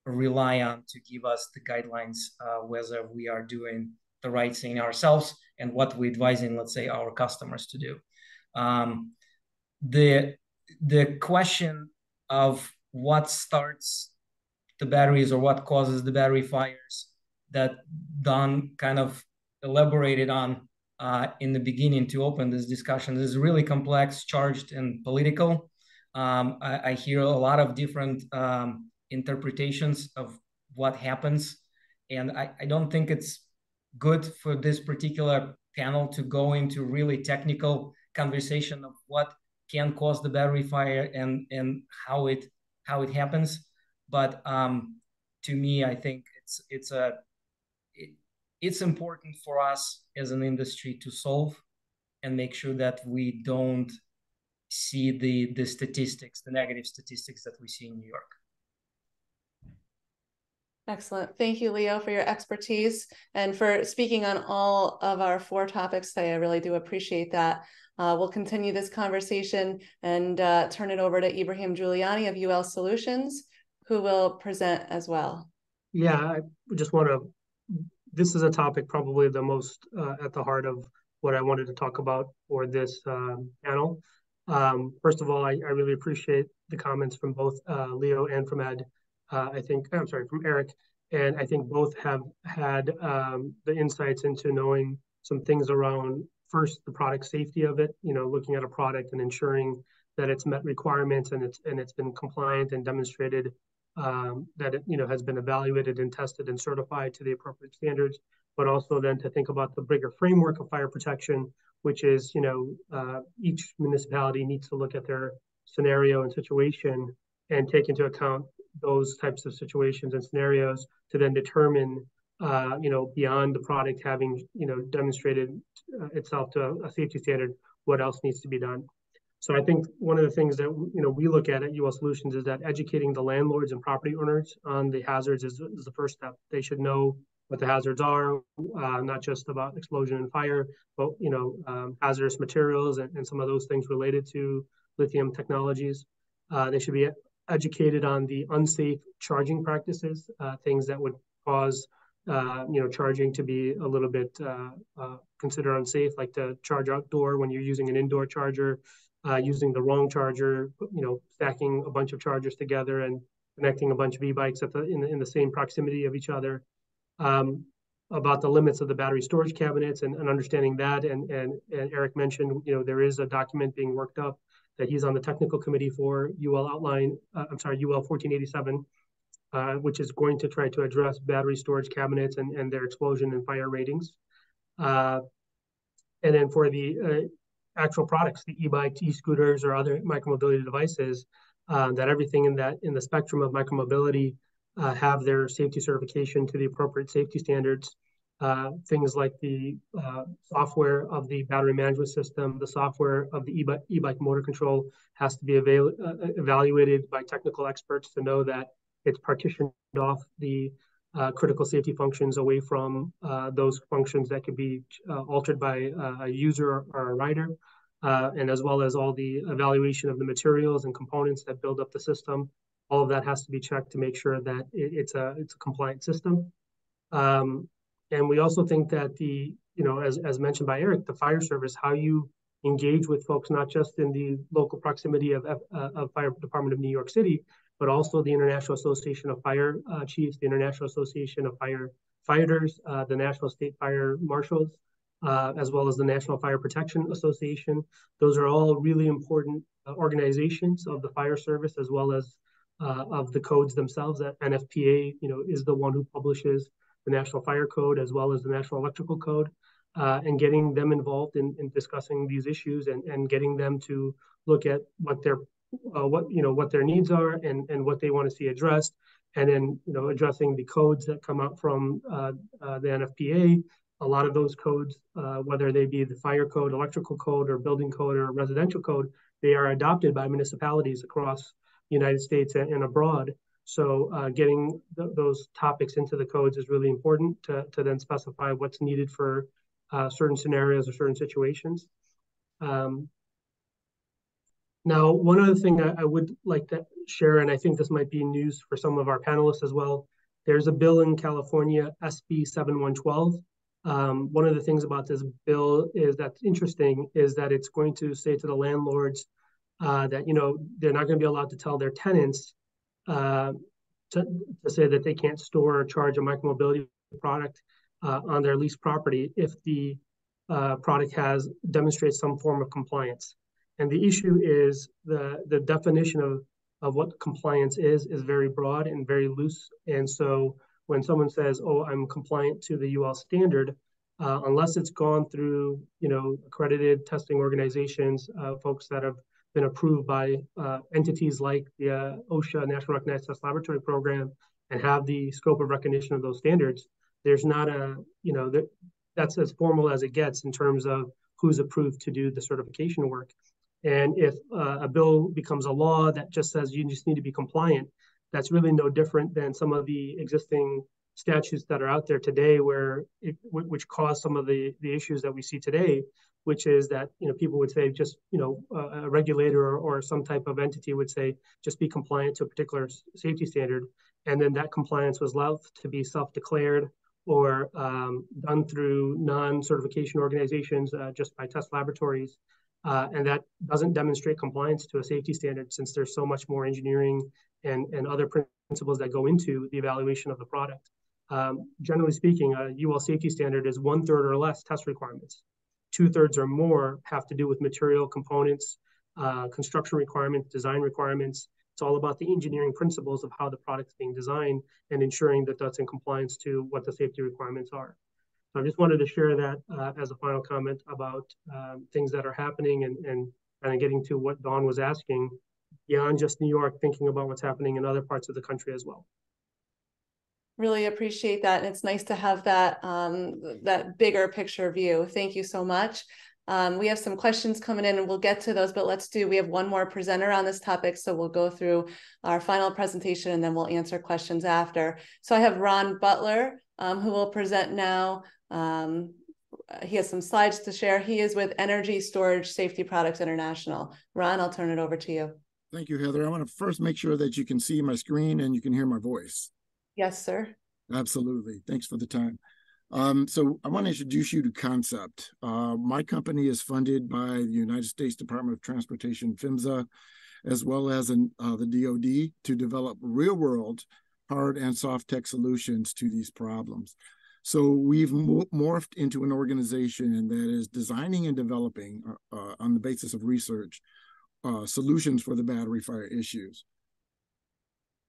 rely on to give us the guidelines uh, whether we are doing the right thing ourselves and what we're advising, let's say, our customers to do. Um, the the question of what starts the batteries or what causes the battery fires that Dawn kind of elaborated on uh, in the beginning to open this discussion. This is really complex, charged, and political. Um, I, I, hear a lot of different um, interpretations of what happens, and I, I don't think it's good for this particular panel to go into really technical conversation of what can cause the battery fire and and how it how it happens. But um, to me, I think it's it's a it's important for us as an industry to solve and make sure that we don't see the the statistics, the negative statistics that we see in New York. Excellent. Thank you, Leo, for your expertise and for speaking on all of our four topics today. I really do appreciate that. Uh, we'll continue this conversation and uh, turn it over to Ibrahim Jilani of UL Solutions, who will present as well. Yeah, I just want to this is a topic probably the most uh, at the heart of what I wanted to talk about for this um, panel. Um, first of all, I, I, really appreciate the comments from both uh, Leo and from Ed. Uh, I think, I'm sorry, from Eric. And I think both have had um, the insights into knowing some things around first the product safety of it, you know, looking at a product and ensuring that it's met requirements and it's and it's been compliant and demonstrated um, that it, you know has been evaluated and tested and certified to the appropriate standards, but also then to think about the bigger framework of fire protection, which is you know uh, each municipality needs to look at their scenario and situation and take into account those types of situations and scenarios to then determine uh, you know, beyond the product having, you know, demonstrated uh, itself to a safety standard, what else needs to be done. So I think one of the things that you know we look at at UL Solutions is that educating the landlords and property owners on the hazards is, is the first step. They should know what the hazards are, uh, not just about explosion and fire, but you know um, hazardous materials and, and, some of those things related to lithium technologies. Uh, they should be educated on the unsafe charging practices, uh, things that would cause uh, you know charging to be a little bit uh, uh, considered unsafe, like to charge outdoor when you're using an indoor charger uh, using the wrong charger, you know, stacking a bunch of chargers together and connecting a bunch of e-bikes at the, in, the, in the same proximity of each other. Um, about the limits of the battery storage cabinets and, and understanding that. And, and, and Eric mentioned, you know, there is a document being worked up that he's on the technical committee for UL outline, uh, I'm sorry, UL 1487, uh, which is going to try to address battery storage cabinets and, and their explosion and fire ratings. Uh, and then for the uh, actual products, the e-bike, e-scooters, or other micromobility devices, uh, that everything in that in the spectrum of micromobility uh, have their safety certification to the appropriate safety standards. Uh, things like the uh, software of the battery management system, the software of the e-bike, e-bike motor control has to be avail- uh, evaluated by technical experts to know that it's partitioned off the uh, critical safety functions away from uh, those functions that could be uh, altered by uh, a user or a rider, uh, and as well as all the evaluation of the materials and components that build up the system. All of that has to be checked to make sure that it, it's a it's a compliant system. Um, and we also think that the you know as as mentioned by Eric, the fire service, how you engage with folks not just in the local proximity of, uh, of Fire Department of New York City, but also the International Association of Fire uh, Chiefs, the International Association of Fire Fighters, uh, the National State Fire Marshals, uh, as well as the National Fire Protection Association. Those are all really important uh, organizations of the fire service, as well as uh, of the codes themselves. That NFPA, you know, is the one who publishes the National Fire Code as well as the National Electrical Code. Uh, and getting them involved in, in discussing these issues and, and getting them to look at what their uh, what you know what their needs are and and what they want to see addressed, and then you know addressing the codes that come out from uh, uh, the NFPA. A lot of those codes, uh, whether they be the fire code, electrical code, or building code, or residential code, they are adopted by municipalities across the United States and, and abroad. So uh, getting th those topics into the codes is really important to, to then specify what's needed for uh, certain scenarios or certain situations. Um, now, one other thing I, I would like to share, and I think this might be news for some of our panelists as well, there's a bill in California, SB 7112. Um, one of the things about this bill is that's interesting is that it's going to say to the landlords uh, that you know they're not going to be allowed to tell their tenants uh, to, to, say that they can't store or charge a micromobility product uh, on their leased property if the uh, product has demonstrates some form of compliance. And the issue is the, the definition of, of what compliance is, is very broad and very loose. And so when someone says, oh, I'm compliant to the UL standard, uh, unless it's gone through, you know, accredited testing organizations, uh, folks that have been approved by uh, entities like the uh, OSHA National Recognized Test Laboratory Program and have the scope of recognition of those standards, there's not a, you know, that, that's as formal as it gets in terms of who's approved to do the certification work. And if uh, a bill becomes a law that just says you just need to be compliant, that's really no different than some of the existing statutes that are out there today, where it, which cause some of the the issues that we see today, which is that you know people would say just you know a regulator or, or some type of entity would say just be compliant to a particular safety standard, and then that compliance was left to be self-declared or um, done through non-certification organizations uh, just by test laboratories uh, and that doesn't demonstrate compliance to a safety standard since there's so much more engineering and, and other principles that go into the evaluation of the product. Um, generally speaking, a UL safety standard is one third or less test requirements. Two thirds or more have to do with material components, uh, construction requirements, design requirements. It's all about the engineering principles of how the product's being designed and ensuring that that's in compliance to what the safety requirements are. I just wanted to share that uh, as a final comment about um, things that are happening and, and kind of getting to what Dawn was asking beyond just New York, thinking about what's happening in other parts of the country as well. Really appreciate that. And it's nice to have that um, that bigger picture view. Thank you so much. Um, we have some questions coming in and we'll get to those, but let's do, we have one more presenter on this topic. So we'll go through our final presentation and then we'll answer questions after. So I have Ron Butler, um, who will present now. Um, he has some slides to share. He is with Energy Storage Safety Products International. Ron, I'll turn it over to you. Thank you, Heather. I want to first make sure that you can see my screen and you can hear my voice. Yes, sir. Absolutely. Thanks for the time. Um, so I want to introduce you to Concept. Uh, my company is funded by the United States Department of Transportation, PHMSA, as well as an, uh, the DoD to develop real-world hard and soft tech solutions to these problems. So we've morphed into an organization that is designing and developing uh, uh, on the basis of research uh, solutions for the battery fire issues.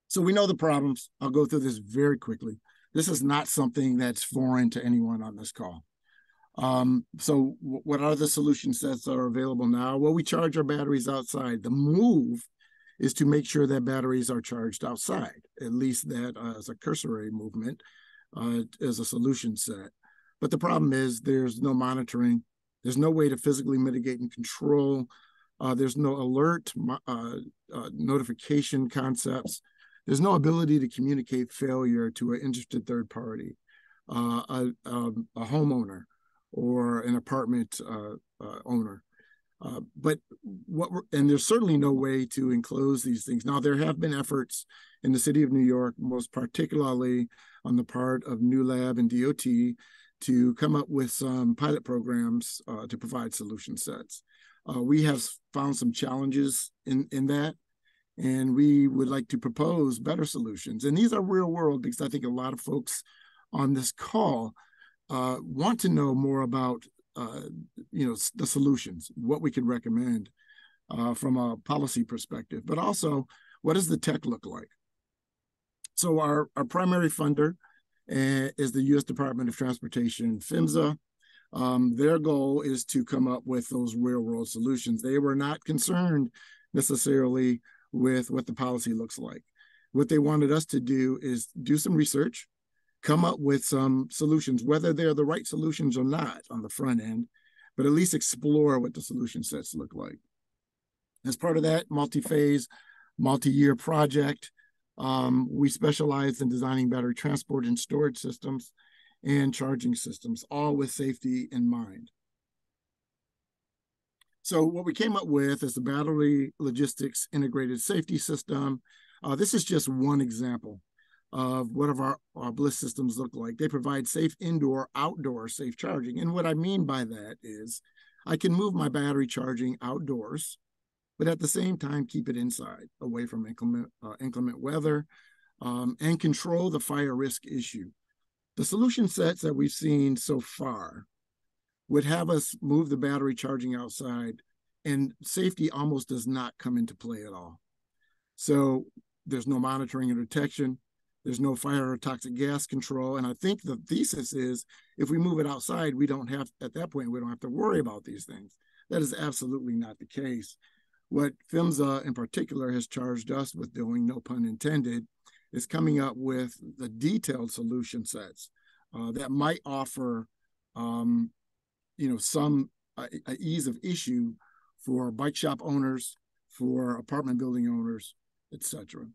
So we know the problems. I'll go through this very quickly. This is not something that's foreign to anyone on this call. Um, so what are the solution sets that are available now? Well, we charge our batteries outside. The move is to make sure that batteries are charged outside, at least that uh, as a cursory movement uh, as a solution set. But the problem is there's no monitoring. There's no way to physically mitigate and control. Uh, there's no alert uh, uh, notification concepts. There's no ability to communicate failure to an interested third party, uh, a, a, um, a, homeowner or an apartment uh, but what and there's certainly no way to enclose these things. Now there have been efforts in the city of New York, most particularly on the part of Newlab and DOT, to come up with some pilot programs uh, to provide solution sets. Uh, we have found some challenges in, in that, and we would like to propose better solutions. And these are real world because I think a lot of folks on this call uh, want to know more about uh, you know the solutions, what we can recommend uh, from a policy perspective, but also what does the tech look like? So our, our primary funder uh, is the U.S. Department of Transportation, PHMSA. Um, their goal is to come up with those real world solutions. They were not concerned necessarily with what the policy looks like. What they wanted us to do is do some research, come up with some solutions, whether they're the right solutions or not on the front end, but at least explore what the solution sets look like. As part of that multi phase, multi year project, um, we specialize in designing battery transport and storage systems and charging systems, all with safety in mind. So what we came up with is the Battery Logistics Integrated Safety System. Uh, this is just one example of what of our, our Bliss systems look like. They provide safe indoor, outdoor safe charging. And what I mean by that is I can move my battery charging outdoors but at the same time, keep it inside, away from inclement, uh, inclement weather, um, and control the fire risk issue. The solution sets that we've seen so far would have us move the battery charging outside, and safety almost does not come into play at all. So there's no monitoring and detection. There's no fire or toxic gas control. And I think the thesis is if we move it outside, we don't have, at that point, we don't have to worry about these things. That is absolutely not the case. What PHMSA in particular has charged us with doing, no pun intended, is coming up with the detailed solution sets uh, that might offer, um, you know, some uh, ease of issue for bike shop owners, for apartment building owners, etc.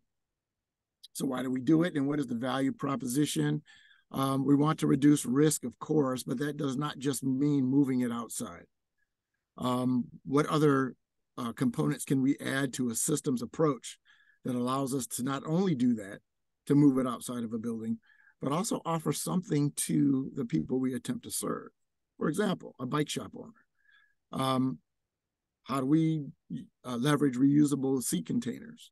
So why do we do it, and what is the value proposition? Um, we want to reduce risk, of course, but that does not just mean moving it outside. Um, what other uh, components can we add to a systems approach that allows us to not only do that, to move it outside of a building, but also offer something to the people we attempt to serve. For example, a bike shop owner. Um, how do we uh, leverage reusable seat containers?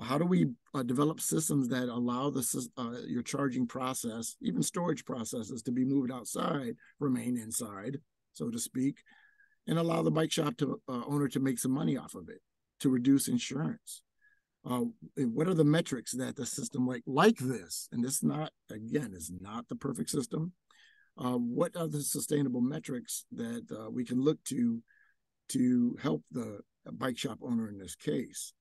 How do we uh, develop systems that allow the uh, your charging process, even storage processes, to be moved outside, remain inside, so to speak, and allow the bike shop to, uh, owner to make some money off of it to reduce insurance. Uh, what are the metrics that the system like like this? And this not again is not the perfect system. Uh, what are the sustainable metrics that uh, we can look to to help the bike shop owner in this case?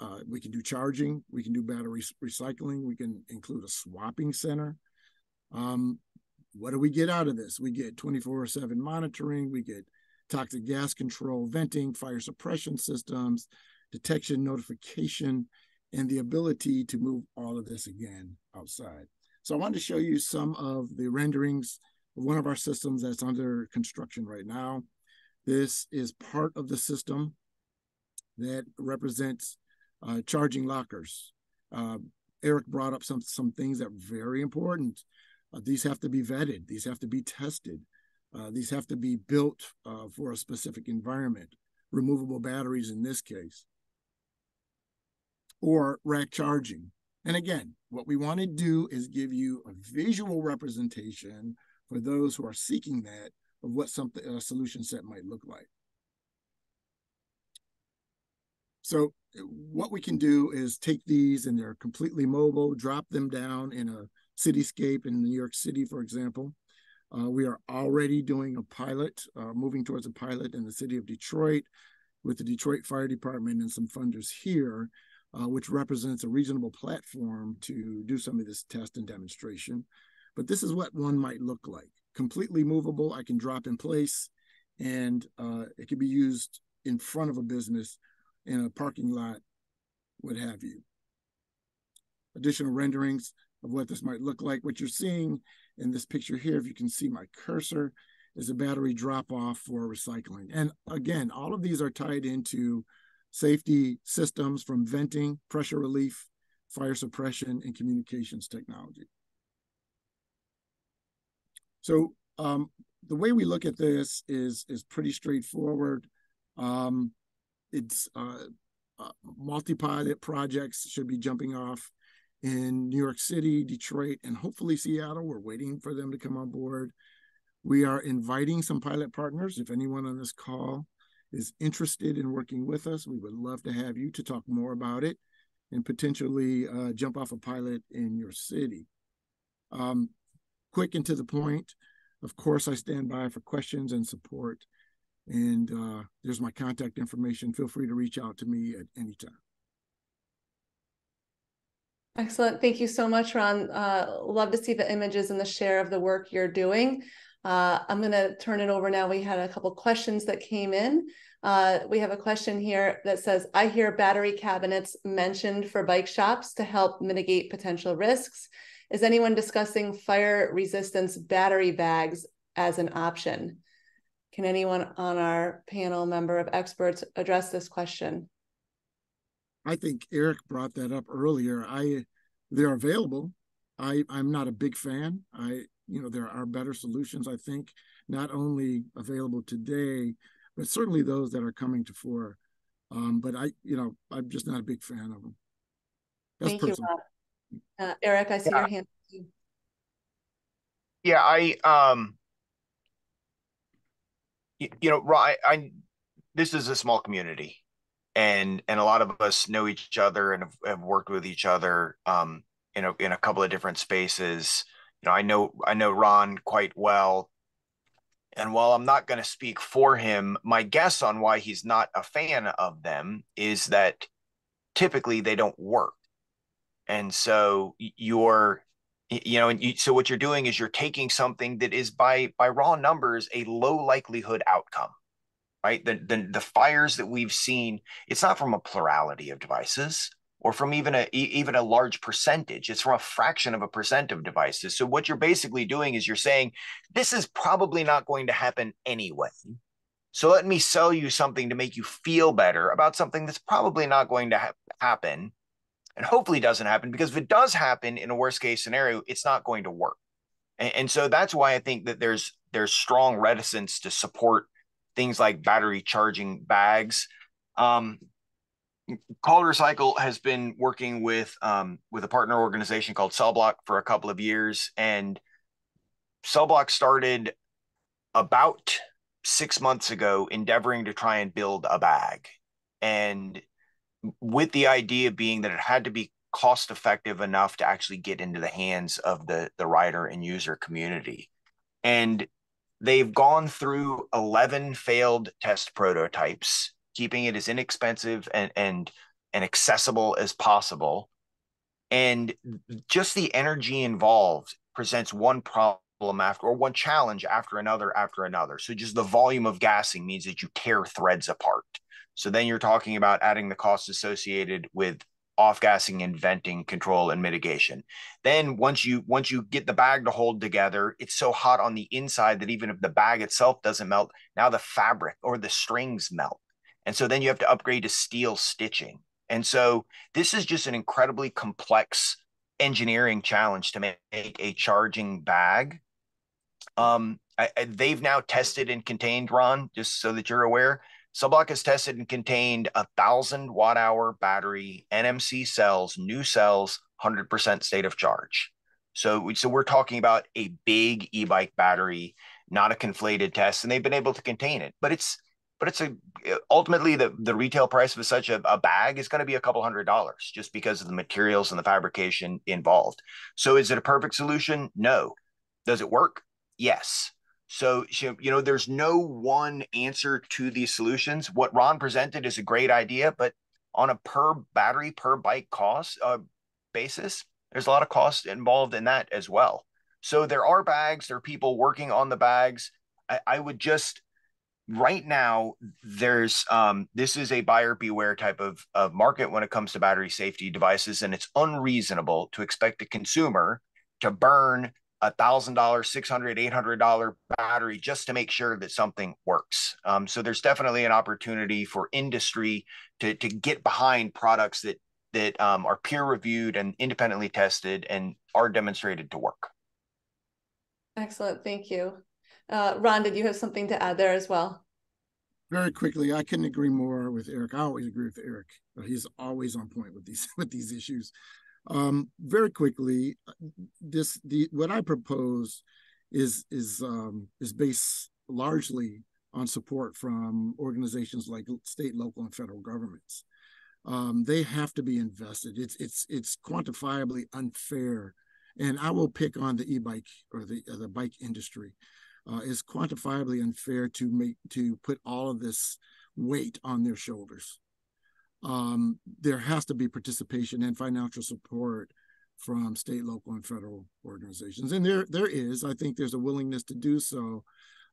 Uh, we can do charging, we can do battery recycling, we can include a swapping center. Um, what do we get out of this? We get 24 7 monitoring, we get toxic gas control, venting, fire suppression systems, detection, notification, and the ability to move all of this again outside. So I wanted to show you some of the renderings of one of our systems that's under construction right now. This is part of the system that represents uh, charging lockers. Uh, Eric brought up some some things that are very important. Uh, these have to be vetted. These have to be tested. Uh, these have to be built uh, for a specific environment. Removable batteries in this case, or rack charging. And again, what we want to do is give you a visual representation for those who are seeking that of what something a solution set might look like. So what we can do is take these and they're completely mobile, drop them down in a cityscape in New York City, for example. Uh, we are already doing a pilot, uh, moving towards a pilot in the city of Detroit with the Detroit Fire Department and some funders here, uh, which represents a reasonable platform to do some of this test and demonstration. But this is what one might look like. Completely movable, I can drop in place, and uh, it can be used in front of a business in a parking lot, what have you. Additional renderings of what this might look like. What you're seeing in this picture here, if you can see my cursor, is a battery drop off for recycling. And again, all of these are tied into safety systems from venting, pressure relief, fire suppression, and communications technology. So um, the way we look at this is is pretty straightforward. Um, it's uh, uh, multi-pilot projects should be jumping off in New York City, Detroit, and hopefully Seattle. We're waiting for them to come on board. We are inviting some pilot partners. If anyone on this call is interested in working with us, we would love to have you to talk more about it and potentially uh, jump off a pilot in your city. Um, quick and to the point. Of course, I stand by for questions and support. And uh, there's my contact information. Feel free to reach out to me at any time. Excellent. Thank you so much, Ron. Uh, love to see the images and the share of the work you're doing. Uh, I'm going to turn it over now. We had a couple questions that came in. Uh, we have a question here that says, I hear battery cabinets mentioned for bike shops to help mitigate potential risks. Is anyone discussing fire resistance battery bags as an option? Can anyone on our panel member of experts address this question? I think Eric brought that up earlier. I they're available. I I'm not a big fan. I you know there are better solutions. I think not only available today, but certainly those that are coming to fore. Um, but I you know I'm just not a big fan of them. That's Thank personal. you, Rob. Uh, Eric. I see yeah. your hand. Yeah, I um you, know, I, I this is a small community, and and a lot of us know each other and have, have worked with each other um, in a in a couple of different spaces. You know, I know I know Ron quite well, and while I'm not going to speak for him, my guess on why he's not a fan of them is that typically they don't work, and so you're you know and you, so what you're doing is you're taking something that is by by raw numbers a low likelihood outcome right? The, the the fires that we've seen it's not from a plurality of devices or from even a even a large percentage. It's from a fraction of a percent of devices. So what you're basically doing is you're saying this is probably not going to happen anyway. So let me sell you something to make you feel better about something that's probably not going to ha- happen and hopefully doesn't happen because if it does happen in a worst case scenario, it's not going to work. And, and so that's why I think that there's there's strong reticence to support things like battery charging bags. Um, Call Recycle has been working with um, with a partner organization called Cellblock for a couple of years, and Cellblock started about six months ago, endeavoring to try and build a bag. And with the idea being that it had to be cost effective enough to actually get into the hands of the the rider and user community and they've gone through 11 failed test prototypes keeping it as inexpensive and and and accessible as possible. And just the energy involved presents one problem after or one challenge after another after another. So just the volume of gassing means that you tear threads apart. So then you're talking about adding the costs associated with off-gassing and venting control and mitigation. Then once you once you get the bag to hold together, it's so hot on the inside that even if the bag itself doesn't melt, now the fabric or the strings melt. And so then you have to upgrade to steel stitching. And so this is just an incredibly complex engineering challenge to make a charging bag. Um, I, I, they've now tested and contained, Ron, just so that you're aware, Sunblock has tested and contained a thousand watt hour battery, NMC cells, new cells, 100% state of charge. So, so we're talking about a big e-bike battery, not a conflated test, and they've been able to contain it. But it's but it's a ultimately the the retail price of such a, a bag is going to be a couple hundred dollars just because of the materials and the fabrication involved. So is it a perfect solution? No. Does it work? Yes. So, you know, there's no one answer to these solutions. What Ron presented is a great idea, but on a per battery, per bike cost uh, basis, there's a lot of cost involved in that as well. So there are bags, there are people working on the bags. I, I would just, right now, there's, um, this is a buyer beware type of, of market when it comes to battery safety devices. And it's unreasonable to expect a consumer to burn a thousand dollar, six hundred, eight hundred dollar battery just to make sure that something works. Um, so there's definitely an opportunity for industry to to get behind products that that um, are peer reviewed and independently tested and are demonstrated to work. Excellent, thank you. Uh, Ron, did you have something to add there as well? Very quickly, I couldn't agree more with Eric. I always agree with Eric. He's always on point with these with these issues. Um, very quickly, this the what I propose is is um, is based largely on support from organizations like state, local, and federal governments. Um, they have to be invested. It's it's it's quantifiably unfair, and I will pick on the e-bike or the the bike industry. Uh, it's quantifiably unfair to make to put all of this weight on their shoulders um, there has to be participation and financial support from state, local, and federal organizations. And there, there is. I think there's a willingness to do so.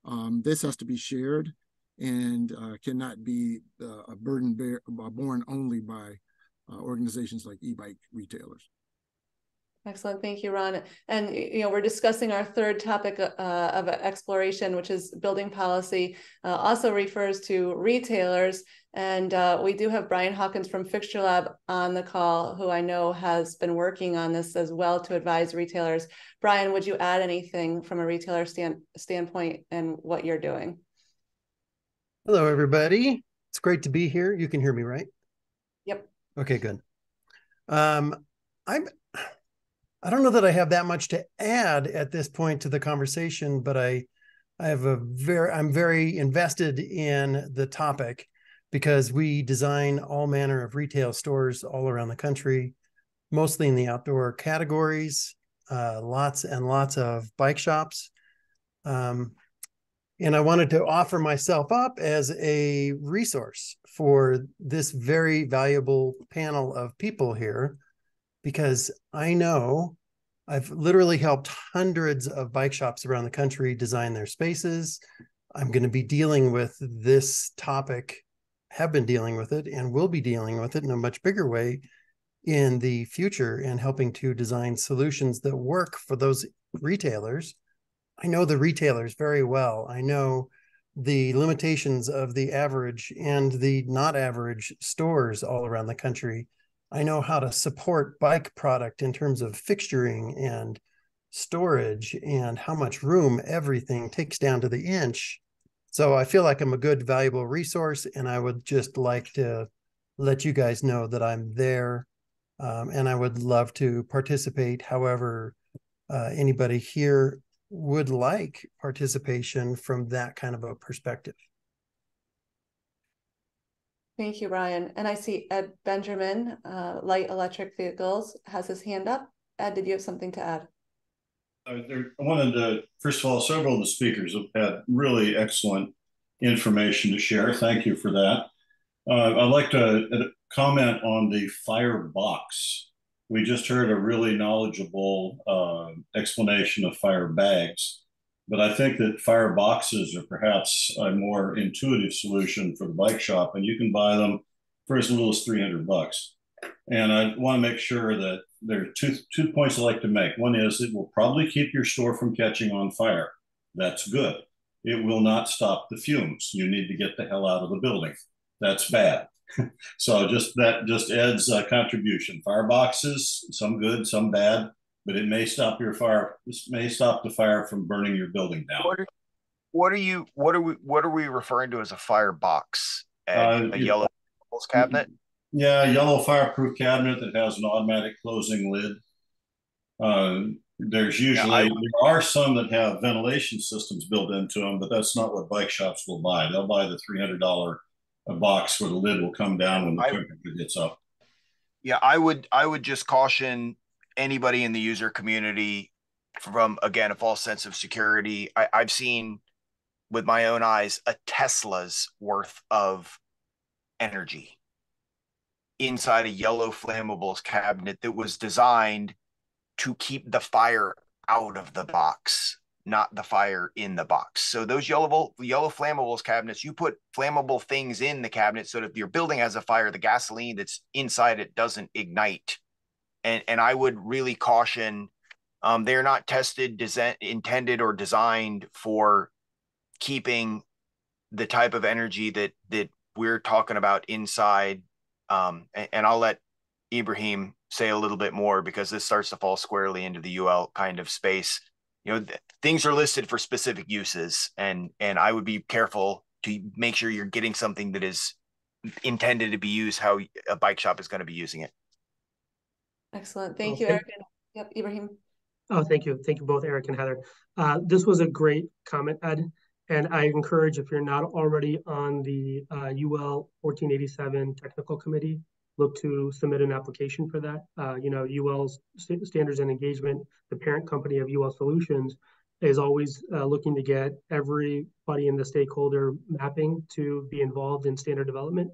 Um, this has to be shared and uh, cannot be uh, a burden bear, borne only by uh, organizations like e-bike retailers. Excellent. Thank you, Ron. And, you know, we're discussing our third topic uh, of exploration, which is building policy, uh, also refers to retailers. And uh, we do have Brian Hawkins from Fixture Lab on the call, who I know has been working on this as well to advise retailers. Brian, would you add anything from a retailer stand, standpoint and what you're doing? Hello, everybody. It's great to be here. You can hear me, right? Yep. Okay, good. Um, I'm I don't know that I have that much to add at this point to the conversation, but I I have a very I'm very invested in the topic because we design all manner of retail stores all around the country, mostly in the outdoor categories, uh, lots and lots of bike shops. Um, and I wanted to offer myself up as a resource for this very valuable panel of people here because I know I've literally helped hundreds of bike shops around the country design their spaces. I'm going to be dealing with this topic, have been dealing with it, and will be dealing with it in a much bigger way in the future and helping to design solutions that work for those retailers. I know the retailers very well. I know the limitations of the average and the not average stores all around the country I know how to support bike product in terms of fixturing and storage and how much room everything takes down to the inch. So I feel like I'm a good, valuable resource, and I would just like to let you guys know that I'm there, um, and I would love to participate. However, uh, anybody here would like participation from that kind of a perspective. Thank you, Ryan. And I see Ed Benjamin, uh, Light Electric Vehicles, has his hand up. Ed, did you have something to add? Uh, I wanted to, first of all, several of the speakers have had really excellent information to share. Thank you for that. Uh, I'd like to comment on the firebox. We just heard a really knowledgeable uh, explanation of fire bags, but I think that fire boxes are perhaps a more intuitive solution for the bike shop, and you can buy them for as little as 300 bucks. And I want to make sure that there are two, two points I like to make. One is it will probably keep your store from catching on fire. That's good. It will not stop the fumes. You need to get the hell out of the building. That's bad. so just that just adds a contribution. Fireboxes, some good, some bad, but it may stop your fire. This may stop the fire from burning your building down. What are, what are you? What are we? What are we referring to as a firebox? Uh, a yellow cabinet. Yeah, yellow fireproof cabinet that has an automatic closing lid. Uh, there's usually yeah, I, there are some that have ventilation systems built into them, but that's not what bike shops will buy. They'll buy the three hundred dollar a box where the lid will come down when the I, temperature gets up. Yeah, I would I would just caution anybody in the user community from again a false sense of security. I, I've seen with my own eyes a Tesla's worth of energy inside a yellow flammables cabinet that was designed to keep the fire out of the box not the fire in the box. So those yellow yellow flammables cabinets, you put flammable things in the cabinet so that if your building has a fire, the gasoline that's inside it doesn't ignite. And and I would really caution um, they're not tested, intended, or designed for keeping the type of energy that that we're talking about inside. Um, and, and I'll let Ibrahim say a little bit more because this starts to fall squarely into the UL kind of space you know th- things are listed for specific uses and and i would be careful to make sure you're getting something that is intended to be used how a bike shop is going to be using it excellent thank you eric And, yep ibrahim oh thank you thank you both eric and heather uh, this was a great comment ed and i encourage if you're not already on the uh, ul 1487 technical committee look to submit an application for that. Uh, you know, UL's standards and engagement, the parent company of UL Solutions, is always uh, looking to get everybody in the stakeholder mapping to be involved in standard development.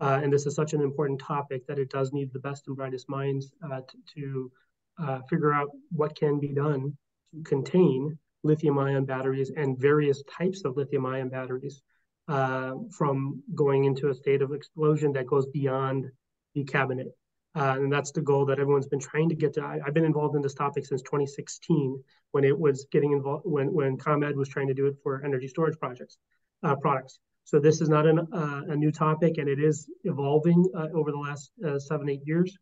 Uh, and this is such an important topic that it does need the best and brightest minds uh, to, to uh, figure out what can be done to contain lithium ion batteries and various types of lithium ion batteries uh, from going into a state of explosion that goes beyond the cabinet. Uh, and that's the goal that everyone's been trying to get to. I, have been involved in this topic since 2016 when it was getting involved, when, when ComEd was trying to do it for energy storage projects, uh, products. So this is not an, uh, a new topic and it is evolving uh, over the last uh, seven, eight years.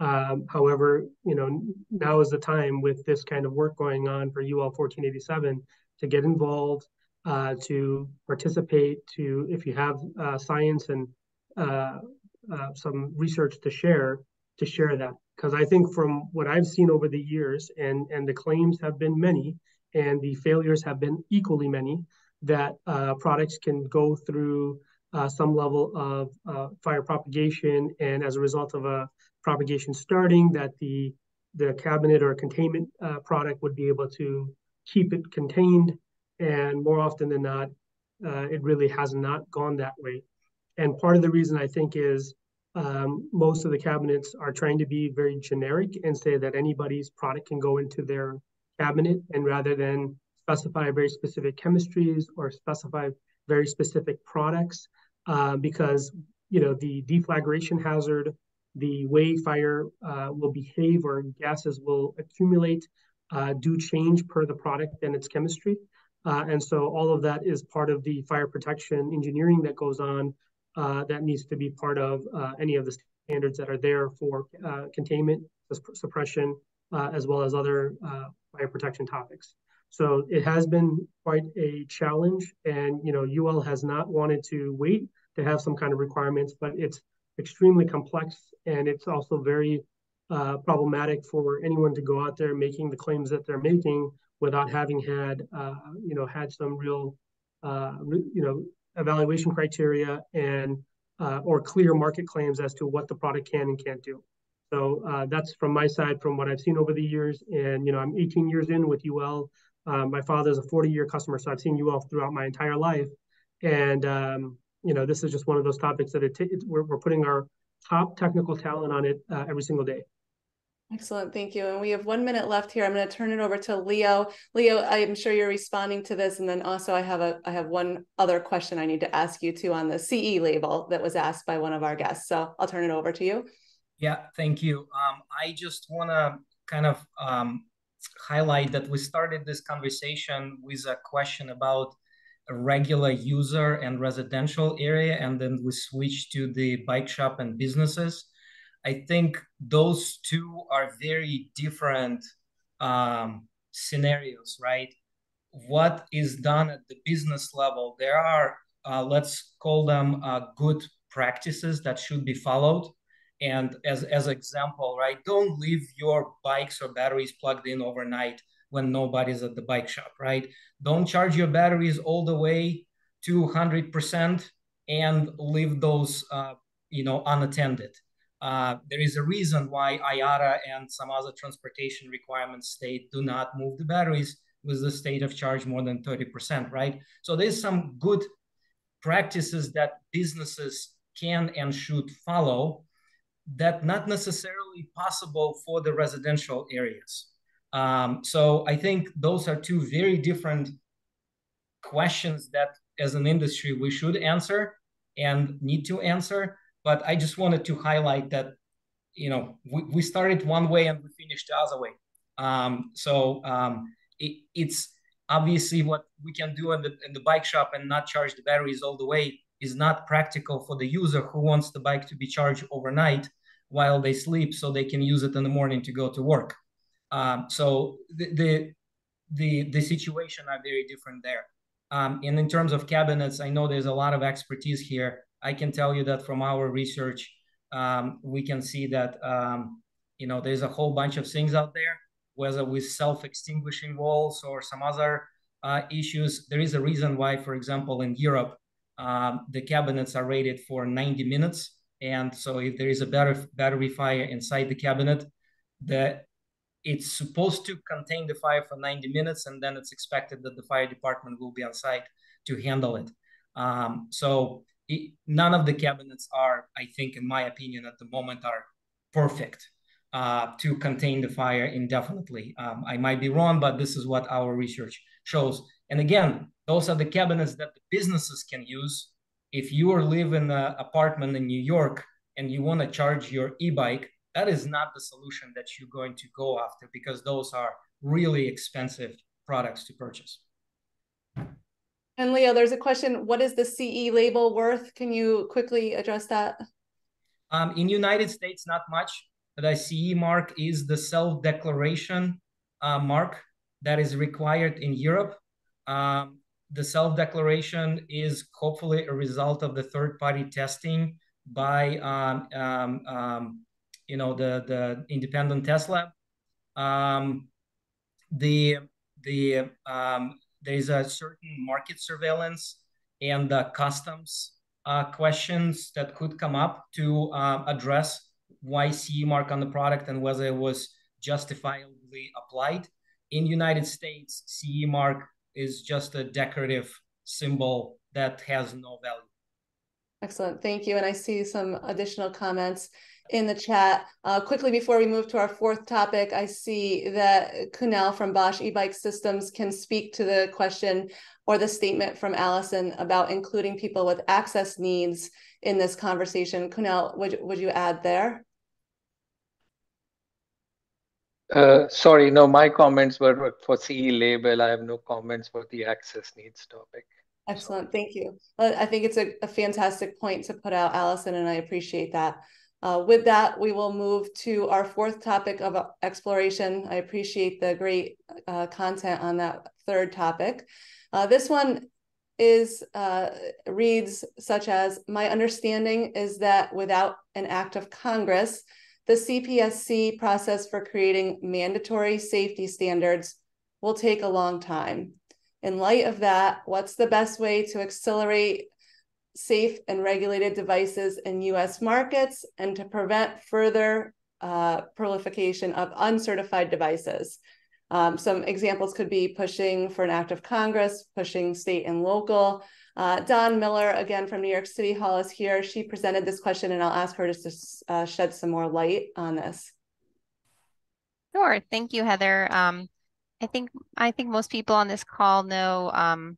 Um, however, you know, now is the time with this kind of work going on for UL 1487 to get involved, uh, to participate, to, if you have science and uh, some research to share to share that because I think from what I've seen over the years and and the claims have been many and the failures have been equally many that uh, products can go through uh, some level of uh, fire propagation and as a result of a propagation starting that the the cabinet or containment uh, product would be able to keep it contained. And more often than not uh, it really has not gone that way. And part of the reason I think is um, most of the cabinets are trying to be very generic and say that anybody's product can go into their cabinet and rather than specify very specific chemistries or specify very specific products uh, because you know the deflagration hazard the way fire uh, will behave or gases will accumulate uh, do change per the product and its chemistry uh, and so all of that is part of the fire protection engineering that goes on uh, that needs to be part of uh, any of the standards that are there for containment, suppression, as well as other fire protection topics. So it has been quite a challenge, and you know UL has not wanted to wait to have some kind of requirements, but it's extremely complex and it's also very uh, problematic for anyone to go out there making the claims that they're making without having had you know had some real you know evaluation criteria and uh, or clear market claims as to what the product can and can't do. So uh, that's from my side, from what I've seen over the years. And you know, I'm 18 years in with UL. Uh, my father is a 40-year customer, so I've seen UL throughout my entire life. And um, you know, this is just one of those topics that it we're, we're putting our top technical talent on it uh, every single day. Excellent, thank you. And we have one minute left here. I'm going to turn it over to Leo. Leo, I'm sure you're responding to this, and then also I have a I have one other question I need to ask you too on the CE label that was asked by one of our guests. So I'll turn it over to you. Yeah, thank you. Um, I just want to kind of um, highlight that we started this conversation with a question about a regular user and residential area, and then we switched to the bike shop and businesses. I think those two are very different um, scenarios, right? What is done at the business level, there are, uh, let's call them uh, good practices that should be followed. And as, as example, right, don't leave your bikes or batteries plugged in overnight when nobody's at the bike shop, right? Don't charge your batteries all the way to 100% and leave those, uh, you know, unattended. Uh, there is a reason why IATA and some other transportation requirements state do not move the batteries with the state of charge more than 30%, right? So there's some good practices that businesses can and should follow that not necessarily possible for the residential areas. Um, so I think those are two very different questions that as an industry we should answer and need to answer. But I just wanted to highlight that, you know, we, we started one way and we finished the other way. Um, so um, it, it's obviously what we can do in the, in the bike shop and not charge the batteries all the way is not practical for the user who wants the bike to be charged overnight while they sleep so they can use it in the morning to go to work. Um, so the, the, the the situation are very different there. Um, and in terms of cabinets, I know there's a lot of expertise here. I can tell you that from our research, um, we can see that um, you know there's a whole bunch of things out there, whether with self-extinguishing walls or some other uh, issues. There is a reason why, for example, in Europe, um, the cabinets are rated for 90 minutes and so if there is a battery, battery fire inside the cabinet, that it's supposed to contain the fire for 90 minutes, and then it's expected that the fire department will be on site to handle it. Um, so it, none of the cabinets are, I think, in my opinion, at the moment, are perfect uh, to contain the fire indefinitely. Um, I might be wrong, but this is what our research shows. And again, those are the cabinets that the businesses can use if you are live in an apartment in New York and you want to charge your e-bike, that is not the solution that you're going to go after because those are really expensive products to purchase. And Leo, there's a question. What is the CE label worth? Can you quickly address that? Um, in United States, not much. The CE mark is the self-declaration uh, mark that is required in Europe. Um, the self-declaration is hopefully a result of the third-party testing by um, um, um, you know the the independent test lab. Um, the the um, there is a certain market surveillance and the customs uh, questions that could come up to uh, address why CE mark on the product and whether it was justifiably applied. In United States, CE mark is just a decorative symbol that has no value. Excellent, thank you. And I see some additional comments in the chat. Uh, quickly before we move to our fourth topic, I see that Kunal from Bosch e-bike systems can speak to the question or the statement from Allison about including people with access needs in this conversation. Kunal, would, would you add there? Uh, sorry, no, my comments were for CE label. I have no comments for the access needs topic. Excellent, thank you. I think it's a, a fantastic point to put out, Allison, and I appreciate that. Uh, with that, we will move to our fourth topic of exploration. I appreciate the great uh, content on that third topic. Uh, this one is uh, reads such as, my understanding is that without an act of Congress, the CPSC process for creating mandatory safety standards will take a long time. In light of that, what's the best way to accelerate safe and regulated devices in US markets and to prevent further uh, proliferation of uncertified devices? Um, some examples could be pushing for an act of Congress, pushing state and local. Uh, Dawn Miller, again from New York City Hall, is here. She presented this question, and I'll ask her just to uh, shed some more light on this. Sure. Thank you, Heather. Um, I think I think most people on this call know um,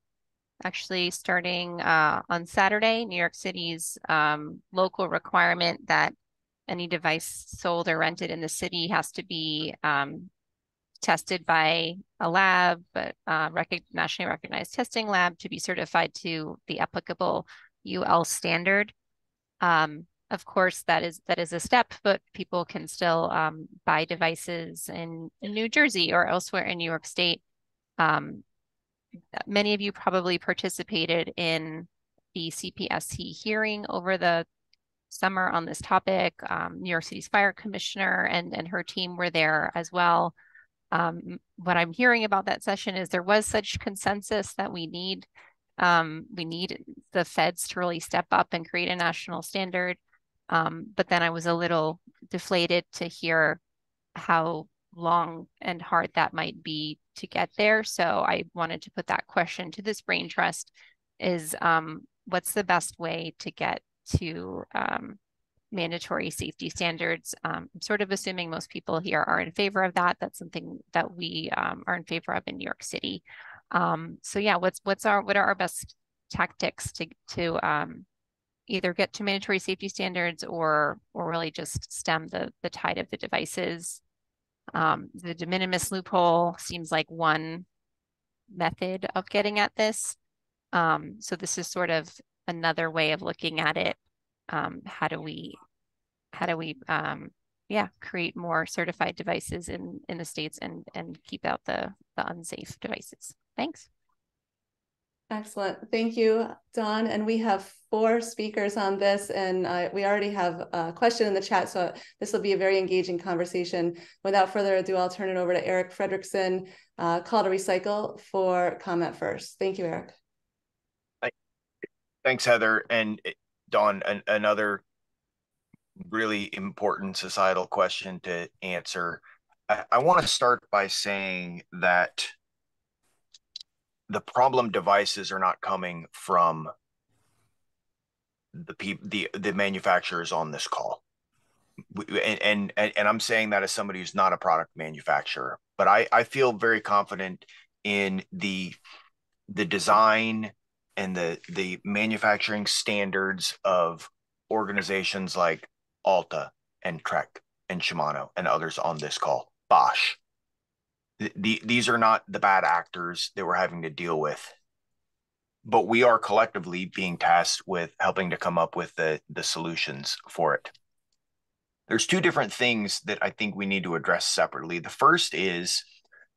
actually starting uh, on Saturday, New York City's um, local requirement that any device sold or rented in the city has to be um, tested by a lab, but uh, nationally recognized testing lab to be certified to the applicable UL standard. Um, of course, that is that is a step, but people can still um, buy devices in, in, New Jersey or elsewhere in New York State. Um, many of you probably participated in the CPSC hearing over the summer on this topic. Um, New York City's fire commissioner and, and her team were there as well. Um, what I'm hearing about that session is there was such consensus that we need um, we need the feds to really step up and create a national standard. Um, but then I was a little deflated to hear how long and hard that might be to get there. So I wanted to put that question to this brain trust is um, what's the best way to get to um, mandatory safety standards. Um, I'm sort of assuming most people here are in favor of that. That's something that we um, are in favor of in New York City. Um, so yeah, what's what's our what are our best tactics to to um, either get to mandatory safety standards or or really just stem the the tide of the devices. Um, the de minimis loophole seems like one method of getting at this. Um, so this is sort of another way of looking at it um, how do we how do we um, yeah create more certified devices in in the states and and keep out the the unsafe devices? Thanks. Excellent. Thank you dawn. And we have four speakers on this and uh, we already have a question in the chat so this will be a very engaging conversation. Without further ado i'll turn it over to eric frederickson uh, Call2Recycle for comment first. Thank you eric. Thanks heather. And Dawn, an, another really important societal question to answer. I, I want to start by saying that the problem devices are not coming from the people the the manufacturers on this call and, and and i'm saying that as somebody who's not a product manufacturer but i i feel very confident in the the design and the the manufacturing standards of organizations like Alta and Trek and Shimano and others on this call. Bosch. The, the, these are not the bad actors that we're having to deal with, but we are collectively being tasked with helping to come up with the, the solutions for it. There's two different things that I think we need to address separately. The first is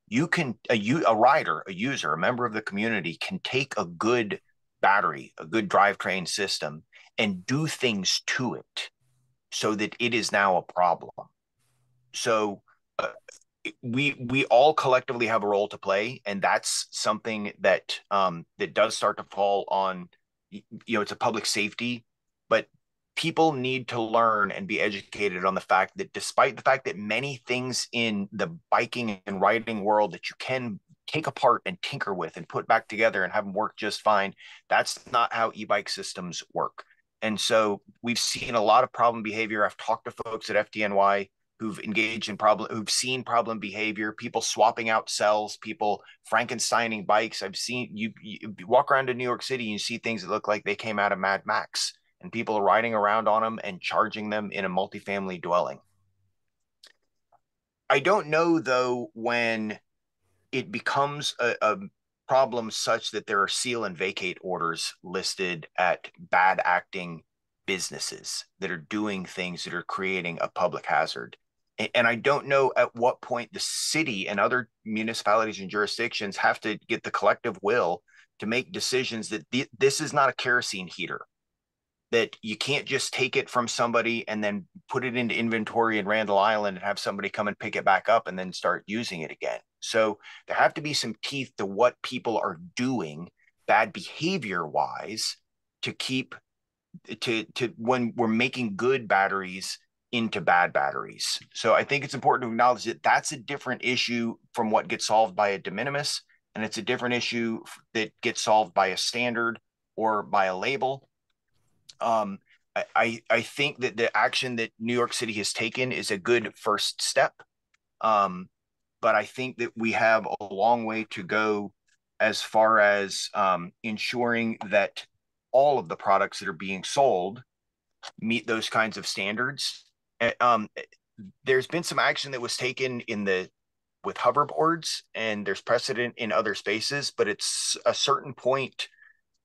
you can a, a rider, a user, a member of the community can take a good battery, a good drivetrain system, and do things to it so that it is now a problem. So uh, we we all collectively have a role to play, and that's something that um, that does start to fall on. You know, it's a public safety, but people need to learn and be educated on the fact that despite the fact that many things in the biking and riding world that you can take apart and tinker with and put back together and have them work just fine. That's not how e-bike systems work. And so we've seen a lot of problem behavior. I've talked to folks at FDNY who've engaged in problem, who've seen problem behavior, people swapping out cells, people Frankensteining bikes. I've seen you, you walk around in New York City and you see things that look like they came out of Mad Max and people are riding around on them and charging them in a multifamily dwelling. I don't know though when it becomes a, a problem such that there are seal and vacate orders listed at bad acting businesses that are doing things that are creating a public hazard. And I don't know at what point the city and other municipalities and jurisdictions have to get the collective will to make decisions that th- this is not a kerosene heater that you can't just take it from somebody and then put it into inventory in Randall Island and have somebody come and pick it back up and then start using it again. So there have to be some teeth to what people are doing bad behavior wise to keep to to when we're making good batteries into bad batteries. So I think it's important to acknowledge that that's a different issue from what gets solved by a de minimis, and it's a different issue that gets solved by a standard or by a label. Um, I, I think that the action that New York City has taken is a good first step. Um, but I think that we have a long way to go as far as um, ensuring that all of the products that are being sold meet those kinds of standards. Um, there's been some action that was taken in the with hoverboards, and there's precedent in other spaces, but it's a certain point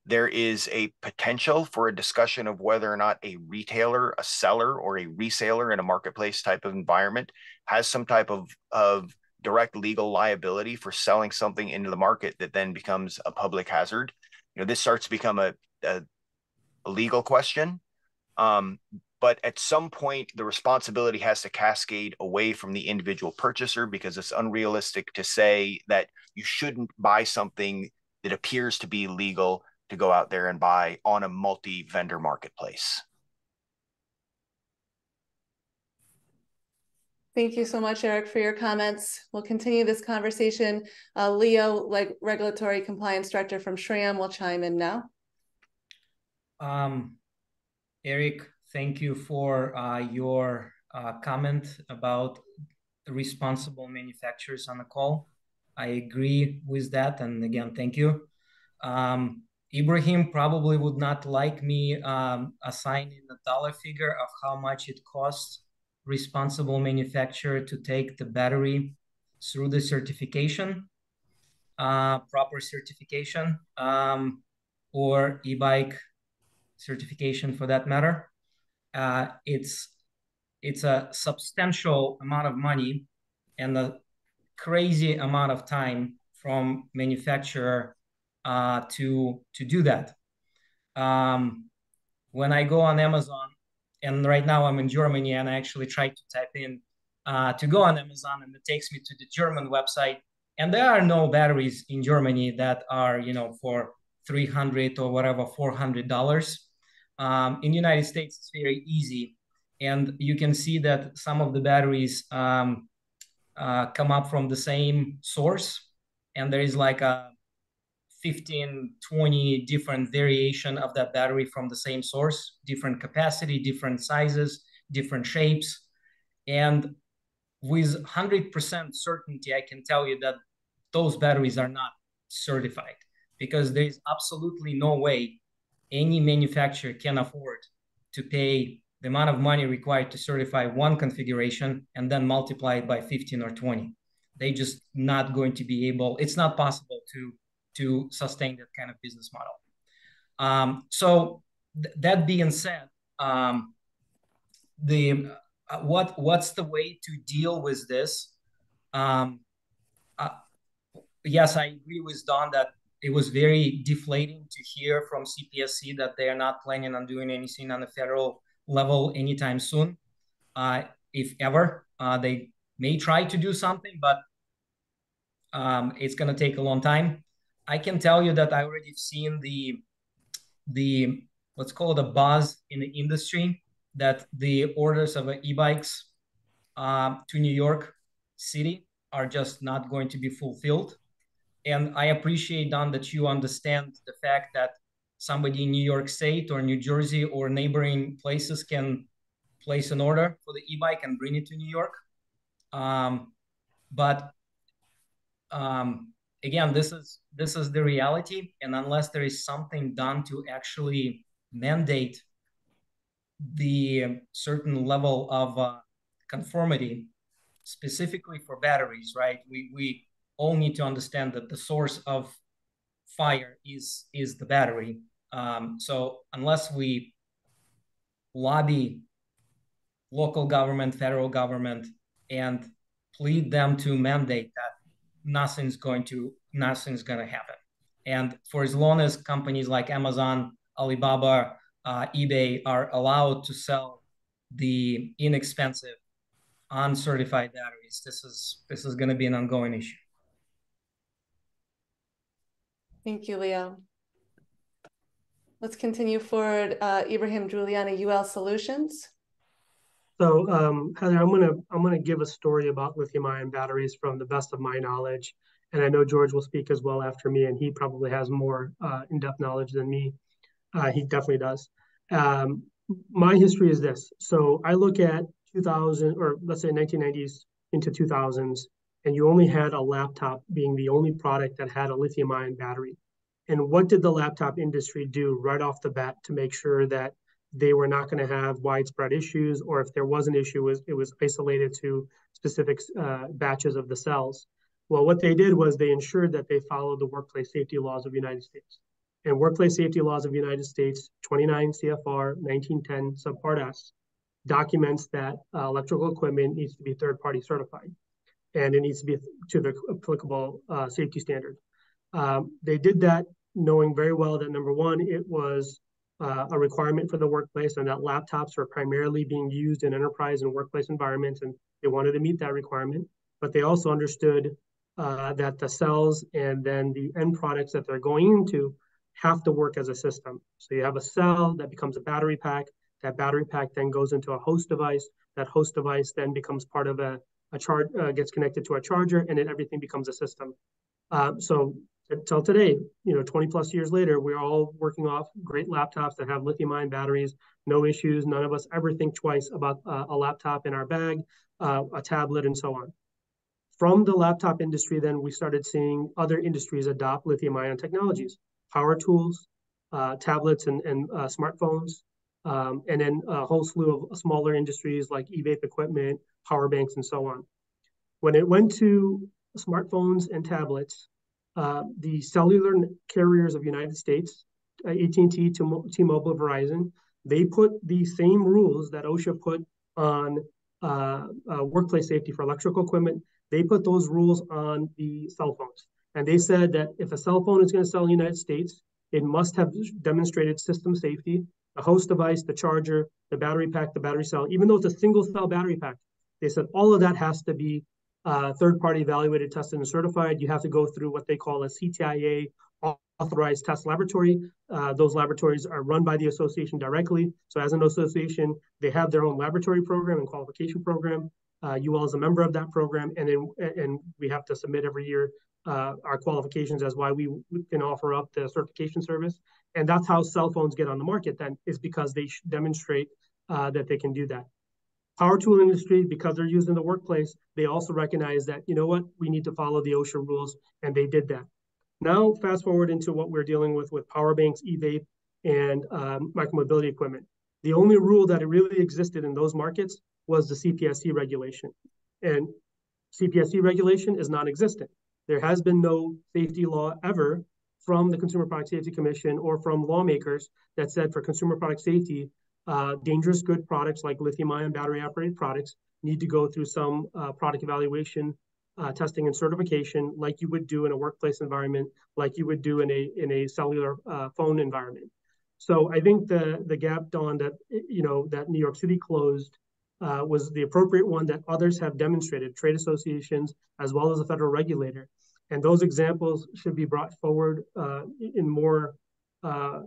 there is a potential for a discussion of whether or not a retailer, a seller, or a reseller in a marketplace type of environment has some type of, of direct legal liability for selling something into the market that then becomes a public hazard. You know, this starts to become a, a, a legal question. Um, but at some point, the responsibility has to cascade away from the individual purchaser because it's unrealistic to say that you shouldn't buy something that appears to be legal to go out there and buy on a multi vendor marketplace. Thank you so much, Eric, for your comments. We'll continue this conversation. Uh, Leo, like Regulatory Compliance Director from SRAM, will chime in now. Um, Eric, thank you for uh, your uh, comment about responsible manufacturers on the call. I agree with that. And again, thank you. Um, Ibrahim probably would not like me um, assigning a dollar figure of how much it costs responsible manufacturer to take the battery through the certification, uh, proper certification, um, or e-bike certification for that matter. Uh, it's it's a substantial amount of money and a crazy amount of time from manufacturer uh, to to do that. Um, when I go on Amazon, and right now I'm in Germany, and I actually try to type in uh, to go on Amazon, and it takes me to the German website, and there are no batteries in Germany that are you know for 300 or whatever 400 dollars. Um, in the United States, it's very easy, and you can see that some of the batteries um, uh, come up from the same source, and there is like a 15 20 different variation of that battery from the same source different capacity different sizes different shapes. And with 100% certainty i can tell you that those batteries are not certified because there is absolutely no way any manufacturer can afford to pay the amount of money required to certify one configuration and then multiply it by 15 or 20 they just not going to be able it's not possible to to sustain that kind of business model. Um, so th- that being said, um, the uh, what what's the way to deal with this? Um, uh, yes, I agree with Dawn that it was very deflating to hear from CPSC that they are not planning on doing anything on the federal level anytime soon, uh, if ever. Uh, they may try to do something, but um, it's going to take a long time. I can tell you that I already seen the the let's call it a buzz in the industry that the orders of e-bikes uh, to New York City are just not going to be fulfilled. And I appreciate Dawn that you understand the fact that somebody in New York State or New Jersey or neighboring places can place an order for the e-bike and bring it to New York. Um, but um, again, this is this is the reality, and unless there is something done to actually mandate the certain level of uh, conformity, specifically for batteries, right? We we all need to understand that the source of fire is is the battery. Um, so unless we lobby local government, federal government, and plead them to mandate that nothing's going to nothing's going to happen. And for as long as companies like Amazon, Alibaba, uh, eBay are allowed to sell the inexpensive, uncertified batteries, this is this is going to be an ongoing issue. Thank you, Leo. Let's continue forward. Uh, Ibrahim Jilani, UL Solutions. So um, Heather, I'm gonna I'm gonna give a story about lithium-ion batteries from the best of my knowledge, and I know George will speak as well after me, and he probably has more uh, in-depth knowledge than me. Uh, he definitely does. Um, my history is this. So I look at 2000, or let's say 1990s into 2000s, and you only had a laptop being the only product that had a lithium ion battery. And what did the laptop industry do right off the bat to make sure that they were not going to have widespread issues, or if there was an issue, it was, it was isolated to specific uh, batches of the cells? Well, what they did was they ensured that they followed the workplace safety laws of the United States. And workplace safety laws of the United States, 29 CFR 1910 subpart S, documents that uh, electrical equipment needs to be third party certified and it needs to be to the applicable uh, safety standard. Um, they did that knowing very well that number one, it was uh, a requirement for the workplace and that laptops are primarily being used in enterprise and workplace environments and they wanted to meet that requirement. But they also understood uh, that the cells and then the end products that they're going into have to work as a system. So you have a cell that becomes a battery pack. That battery pack then goes into a host device. That host device then becomes part of a, a charge, uh, gets connected to a charger, and then everything becomes a system. Uh, so until today, you know, 20 plus years later, we're all working off great laptops that have lithium ion batteries, no issues. None of us ever think twice about uh, a laptop in our bag, uh, a tablet, and so on. From the laptop industry, then we started seeing other industries adopt lithium ion technologies power tools, uh, tablets, and, and uh, smartphones, um, and then a whole slew of smaller industries like e-vape equipment, power banks, and so on. When it went to smartphones and tablets, uh, the cellular carriers of United States, uh, AT&T, T-Mobile, Verizon, they put the same rules that OSHA put on uh, uh, workplace safety for electrical equipment. They put those rules on the cell phones. And they said that if a cell phone is going to sell in the United States, it must have demonstrated system safety, the host device, the charger, the battery pack, the battery cell, even though it's a single cell battery pack. They said all of that has to be uh, third party evaluated, tested, and certified. You have to go through what they call a CTIA authorized test laboratory. Uh, those laboratories are run by the association directly. So, as an association, they have their own laboratory program and qualification program. Uh, you all as a member of that program, and then and we have to submit every year uh, our qualifications as why we can offer up the certification service. And that's how cell phones get on the market then is because they demonstrate uh, that they can do that. Power tool industry, because they're used in the workplace, they also recognize that, you know what, we need to follow the OSHA rules, and they did that. Now, fast forward into what we're dealing with with power banks, e-vape, and um, micromobility equipment. The only rule that really existed in those markets was the CPSC regulation. And CPSC regulation is non-existent. There has been no safety law ever from the Consumer Product Safety Commission or from lawmakers that said for consumer product safety, uh, dangerous good products like lithium ion battery operated products need to go through some uh, product evaluation, uh, testing, and certification like you would do in a workplace environment, like you would do in a in a cellular uh, phone environment. So I think the the gap, Dawn, that you know that New York City closed uh, was the appropriate one that others have demonstrated, trade associations as well as a federal regulator. And those examples should be brought forward in more, uh,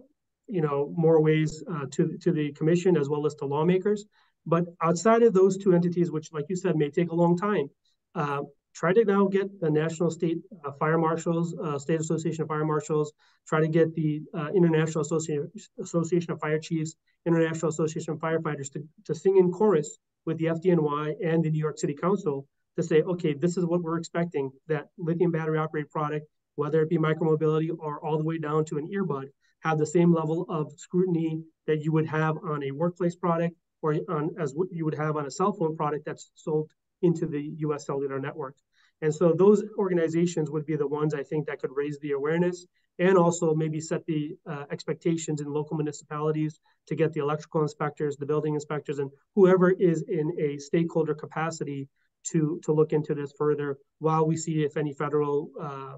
you know, more ways uh, to, to the commission as well as to lawmakers. But outside of those two entities, which, like you said, may take a long time, uh, try to now get the national state uh, fire marshals, uh, state association of fire marshals, try to get the uh, international association, association of fire chiefs, international association of firefighters to, to sing in chorus with the FDNY and the New York City Council to say, okay, this is what we're expecting that lithium battery operated product, whether it be micromobility or all the way down to an earbud, have the same level of scrutiny that you would have on a workplace product or on as what you would have on a cell phone product that's sold into the US cellular network. And so those organizations would be the ones I think that could raise the awareness and also maybe set the uh, expectations in local municipalities to get the electrical inspectors, the building inspectors, and whoever is in a stakeholder capacity to, to look into this further while we see if any federal uh,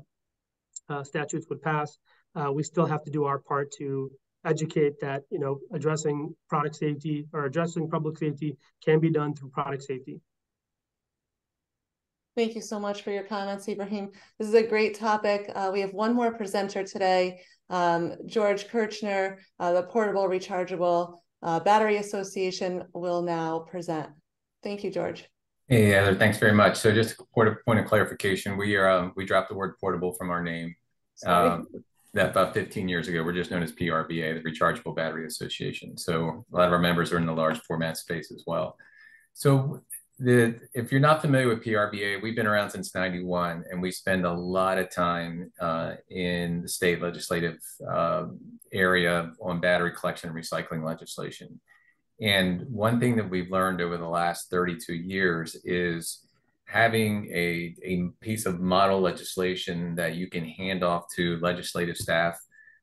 uh, statutes would pass. Uh, we still have to do our part to educate that, you know, addressing product safety or addressing public safety can be done through product safety. Thank you so much for your comments, Ibrahim. This is a great topic. Uh, we have one more presenter today, um, George Kerchner, uh, the portable rechargeable uh, Battery Association will now present. Thank you, George. Hey, Heather, thanks very much. So just a point of, clarification, we are um, we dropped the word portable from our name. Um, that about 15 years ago, we're just known as PRBA, the Rechargeable Battery Association. So a lot of our members are in the large format space as well. So the if you're not familiar with PRBA, we've been around since 91 and we spend a lot of time uh, in the state legislative uh, area on battery collection and recycling legislation. And one thing that we've learned over the last 32 years is having a, a piece of model legislation that you can hand off to legislative staff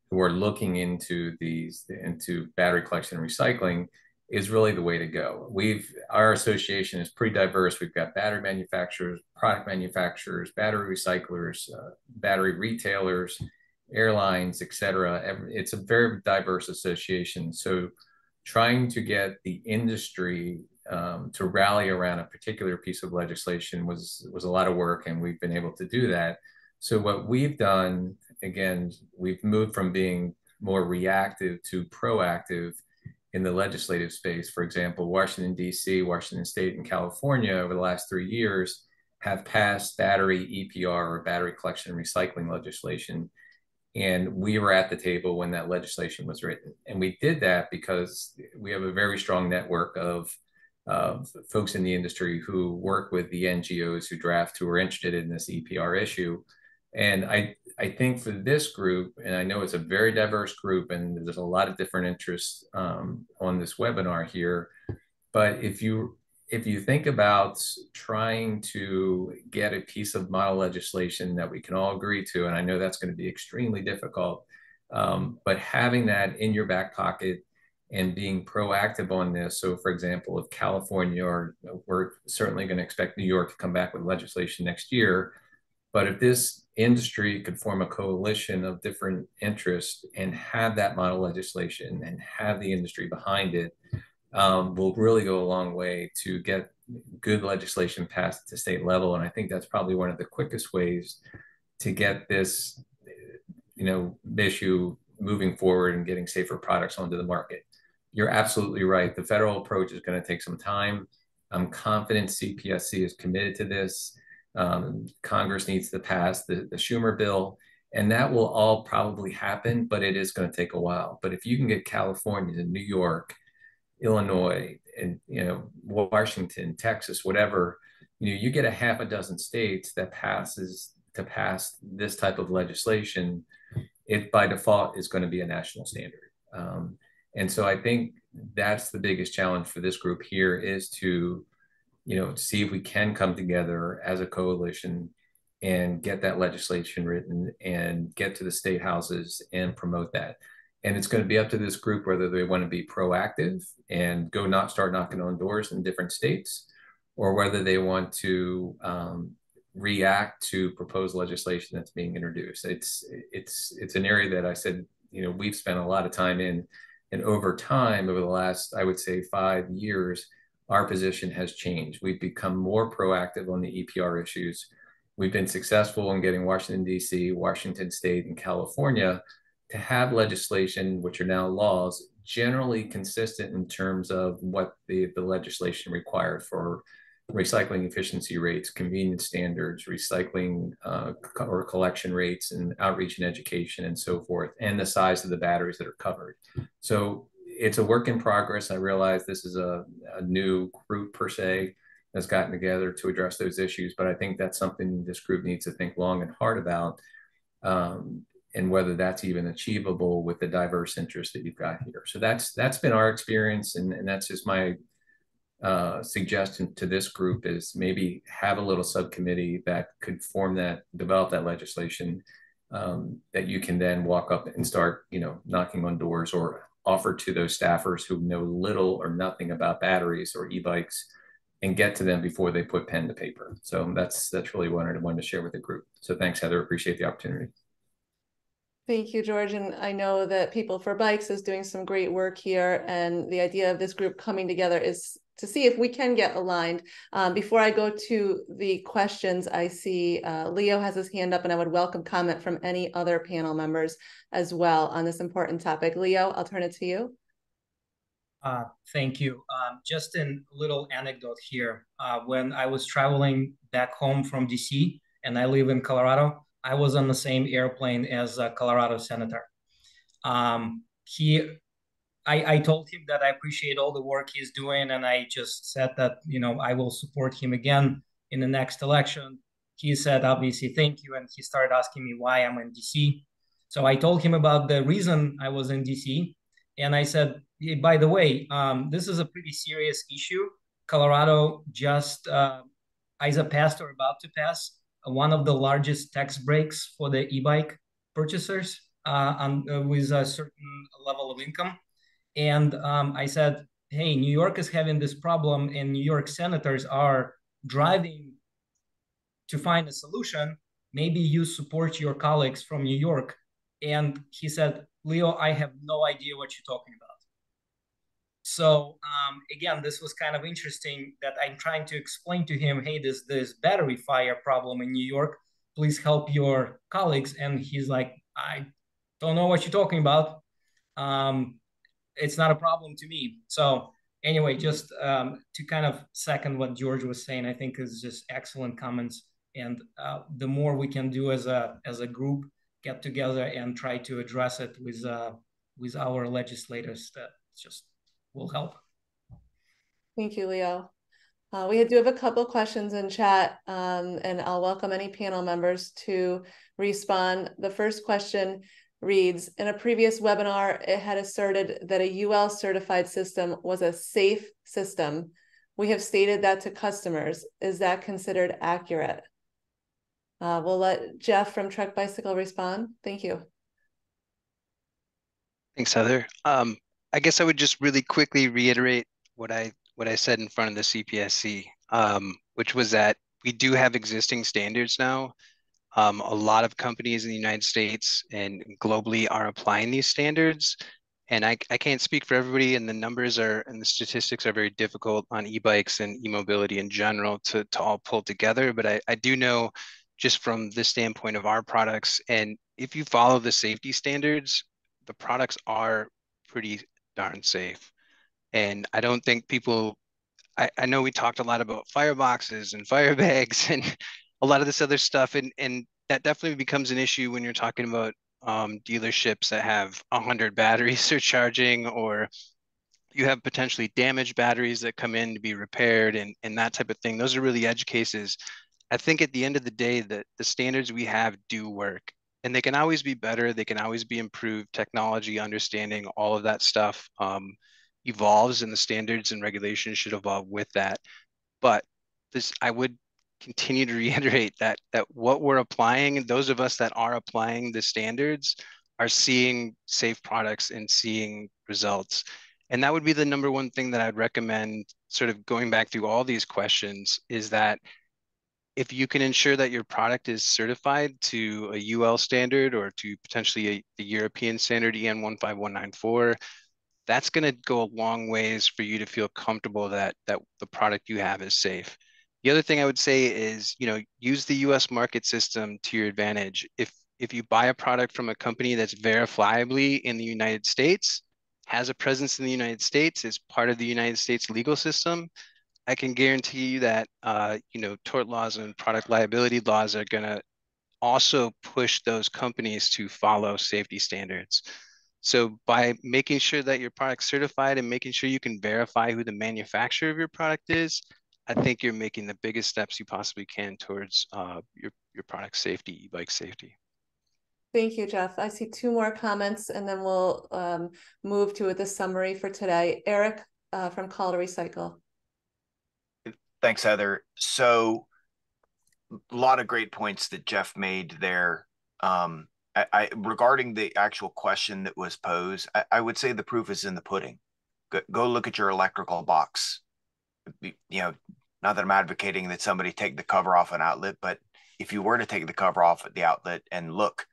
who are looking into these into battery collection and recycling is really the way to go. We've our association is pretty diverse. We've got battery manufacturers, product manufacturers, battery recyclers, uh, battery retailers, airlines, etc. It's a very diverse association. So trying to get the industry um, to rally around a particular piece of legislation was was a lot of work, and we've been able to do that. So what we've done, again, we've moved from being more reactive to proactive in the legislative space. For example, Washington D.C., Washington State, and California over the last three years have passed battery EPR or battery collection and recycling legislation and we were at the table when that legislation was written. And we did that because we have a very strong network of, of folks in the industry who work with the NGOs who draft, who are interested in this EPR issue. And I, I think for this group, and I know it's a very diverse group, and there's a lot of different interests um, on this webinar here. But if you if you think about trying to get a piece of model legislation that we can all agree to, and I know that's going to be extremely difficult, um, but having that in your back pocket and being proactive on this. So, for example, if California, or we're certainly going to expect New York to come back with legislation next year, but if this industry could form a coalition of different interests and have that model legislation and have the industry behind it, um, will really go a long way to get good legislation passed at the state level. And I think that's probably one of the quickest ways to get this, you know, issue moving forward and getting safer products onto the market. You're absolutely right. The federal approach is going to take some time. I'm confident CPSC is committed to this. Um, Congress needs to pass the, the Schumer bill, and that will all probably happen, but it is going to take a while. But if you can get California, New York, Illinois, and you know Washington, Texas, whatever, you know, you get a half a dozen states that passes to pass this type of legislation, it by default is going to be a national standard. Um, and so I think that's the biggest challenge for this group here is to, you know, see if we can come together as a coalition and get that legislation written and get to the state houses and promote that. And it's going to be up to this group whether they want to be proactive and go not start knocking on doors in different states, or whether they want to um, react to proposed legislation that's being introduced. It's it's it's an area that I said you know we've spent a lot of time in, and over time, over the last I would say five years, our position has changed. We've become more proactive on the EPR issues. We've been successful in getting Washington D.C., Washington State, and California to have legislation, which are now laws, generally consistent in terms of what the, the legislation required for recycling efficiency rates, convenience standards, recycling uh, or collection rates, and outreach and education, and so forth, and the size of the batteries that are covered. So it's a work in progress. I realize this is a, a new group per se that's gotten together to address those issues, but I think that's something this group needs to think long and hard about. Um, and whether that's even achievable with the diverse interests that you've got here. So that's that's been our experience, and, and that's just my uh, suggestion to this group is maybe have a little subcommittee that could form that, develop that legislation um, that you can then walk up and start, you know, knocking on doors or offer to those staffers who know little or nothing about batteries or e-bikes and get to them before they put pen to paper. So that's that's really what I wanted to share with the group. So thanks, Heather. Appreciate the opportunity. Thank you, George. And I know that People for Bikes is doing some great work here. And the idea of this group coming together is to see if we can get aligned. Um, before I go to the questions, I see uh, Leo has his hand up, and I would welcome comment from any other panel members as well on this important topic. Leo, I'll turn it to you. Uh, thank you. Um, just a little anecdote here. Uh, when I was traveling back home from DC, and I live in Colorado, I was on the same airplane as a Colorado senator. Um, he, I, I told him that I appreciate all the work he's doing, and I just said that you know I will support him again in the next election. He said, obviously, thank you, and he started asking me why I'm in DC. So I told him about the reason I was in DC, and I said, by the way, um, this is a pretty serious issue. Colorado just uh, either passed or about to pass one of the largest tax breaks for the e-bike purchasers uh, on, uh, with a certain level of income. And um, I said, hey, New York is having this problem, and New York senators are driving to find a solution. Maybe you support your colleagues from New York. And he said, Leo, I have no idea what you're talking about. So um, again, this was kind of interesting that I'm trying to explain to him, hey, this this battery fire problem in New York. Please help your colleagues. And he's like, I don't know what you're talking about. Um, it's not a problem to me. So anyway, just um, to kind of second what George was saying, I think is just excellent comments. And uh, the more we can do as a as a group, get together and try to address it with uh, with our legislators, that just will help. Thank you, Leo. Uh, we do have a couple questions in chat, um, and I'll welcome any panel members to respond. The first question reads, in a previous webinar, it had asserted that a UL certified system was a safe system. We have stated that to customers. Is that considered accurate? Uh, we'll let Jeff from Trek Bicycle respond. Thank you. Thanks, Heather. Um, I guess I would just really quickly reiterate what I what I said in front of the CPSC, um, which was that we do have existing standards now. Um, a lot of companies in the United States and globally are applying these standards. And I, I can't speak for everybody, and the numbers are and the statistics are very difficult on e-bikes and e-mobility in general to, to all pull together. But I, I do know just from the standpoint of our products, and if you follow the safety standards, the products are pretty darn safe. And I don't think people, I, I know we talked a lot about fireboxes and firebags and a lot of this other stuff. And, and that definitely becomes an issue when you're talking about um, dealerships that have 100 batteries they're charging or you have potentially damaged batteries that come in to be repaired and, and that type of thing. Those are really edge cases. I think at the end of the day that the standards we have do work and they can always be better. They can always be improved. Technology, understanding, all of that stuff um, evolves, and the standards and regulations should evolve with that. But this, I would continue to reiterate that that what we're applying, those of us that are applying the standards, are seeing safe products and seeing results. And that would be the number one thing that I'd recommend. Sort of going back through all these questions is that if you can ensure that your product is certified to a UL standard or to potentially a, the European standard EN 15194, that's going to go a long ways for you to feel comfortable that that the product you have is safe. The other thing I would say is, you know, use the US market system to your advantage. If if you buy a product from a company that's verifiably in the United States, has a presence in the United States, is part of the United States legal system, I can guarantee you that uh, you know tort laws and product liability laws are going to also push those companies to follow safety standards. So by making sure that your product's certified and making sure you can verify who the manufacturer of your product is, I think you're making the biggest steps you possibly can towards uh, your, your product safety, e-bike safety. Thank you, Jeff. I see two more comments and then we'll um, move to the summary for today. Eric uh, from Call2Recycle. Thanks, Heather. So, a lot of great points that Jeff made there. Um, I, I, regarding the actual question that was posed, I, I, would say the proof is in the pudding. Go, go look at your electrical box. You know, not that I'm advocating that somebody take the cover off an outlet, but if you were to take the cover off at the outlet and look,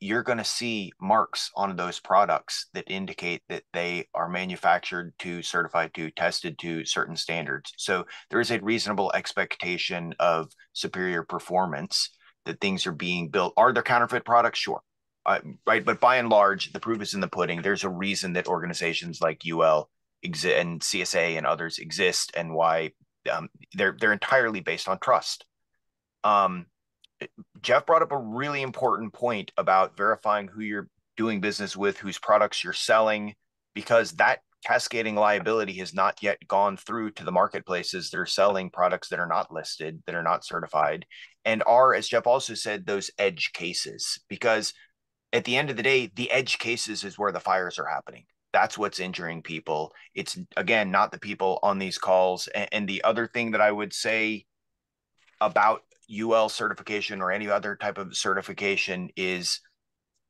you're going to see marks on those products that indicate that they are manufactured to certified to tested to certain standards. So there is a reasonable expectation of superior performance that things are being built. Are there counterfeit products? Sure. Uh, right but by and large the proof is in the pudding. There's a reason that organizations like UL exist and CSA and others exist and why um, they're they're entirely based on trust. Um, Jeff brought up a really important point about verifying who you're doing business with, whose products you're selling, because that cascading liability has not yet gone through to the marketplaces that are selling products that are not listed, that are not certified, and are, as Jeff also said, those edge cases. Because at the end of the day, the edge cases is where the fires are happening. That's what's injuring people. It's again not the people on these calls. And, and the other thing that I would say about UL certification or any other type of certification is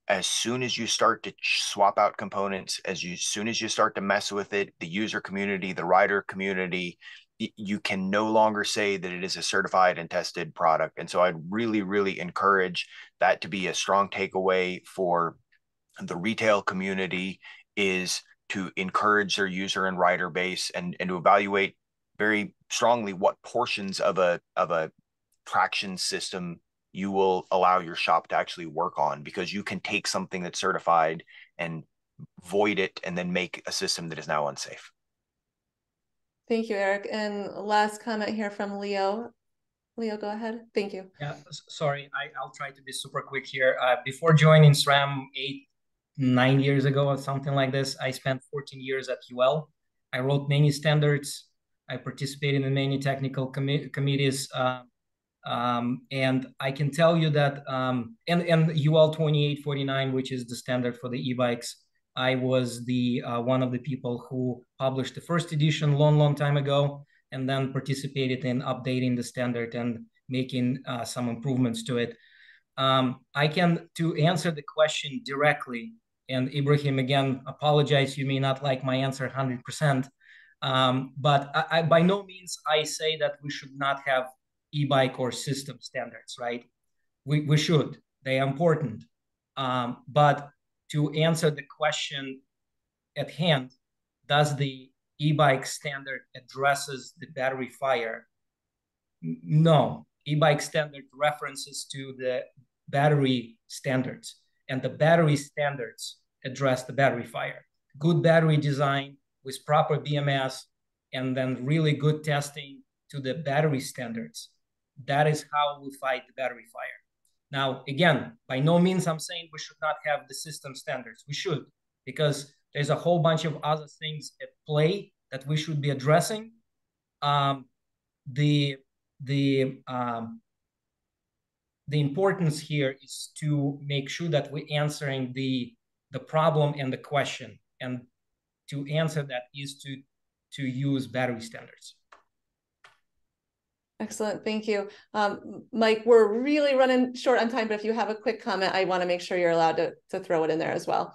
as soon as you start to swap out components, as you, as soon as you start to mess with it, the user community, the rider community, you can no longer say that it is a certified and tested product. And so I'd really, really encourage that to be a strong takeaway for the retail community is to encourage their user and rider base and, and to evaluate very strongly what portions of a of a traction system you will allow your shop to actually work on because you can take something that's certified and void it and then make a system that is now unsafe. Thank you, Eric. And last comment here from Leo. Leo, go ahead. Thank you. Yeah, sorry, I, I'll try to be super quick here. Uh, before joining SRAM eight, nine years ago or something like this, I spent 14 years at UL. I wrote many standards. I participated in many technical com committees. Uh, um, and I can tell you that, um, and, and UL 2849, which is the standard for the e-bikes, I was the uh, one of the people who published the first edition long, long time ago, and then participated in updating the standard and making uh, some improvements to it. Um, I can, to answer the question directly, and Ibrahim, again, apologize, you may not like my answer 100%, um, but I, I, by no means I say that we should not have e-bike or system standards, right? We, we should, they are important. Um, but to answer the question at hand, does the e-bike standard addresses the battery fire? No, e-bike standard references to the battery standards and the battery standards address the battery fire. Good battery design with proper BMS and then really good testing to the battery standards that is how we fight the battery fire. Now, again, by no means I'm saying we should not have the system standards. We should, because there's a whole bunch of other things at play that we should be addressing. Um, the the um, the importance here is to make sure that we're answering the the problem and the question, and to answer that is to to use battery standards. Excellent. Thank you. Um, Mike, we're really running short on time, but if you have a quick comment, I want to make sure you're allowed to, to throw it in there as well.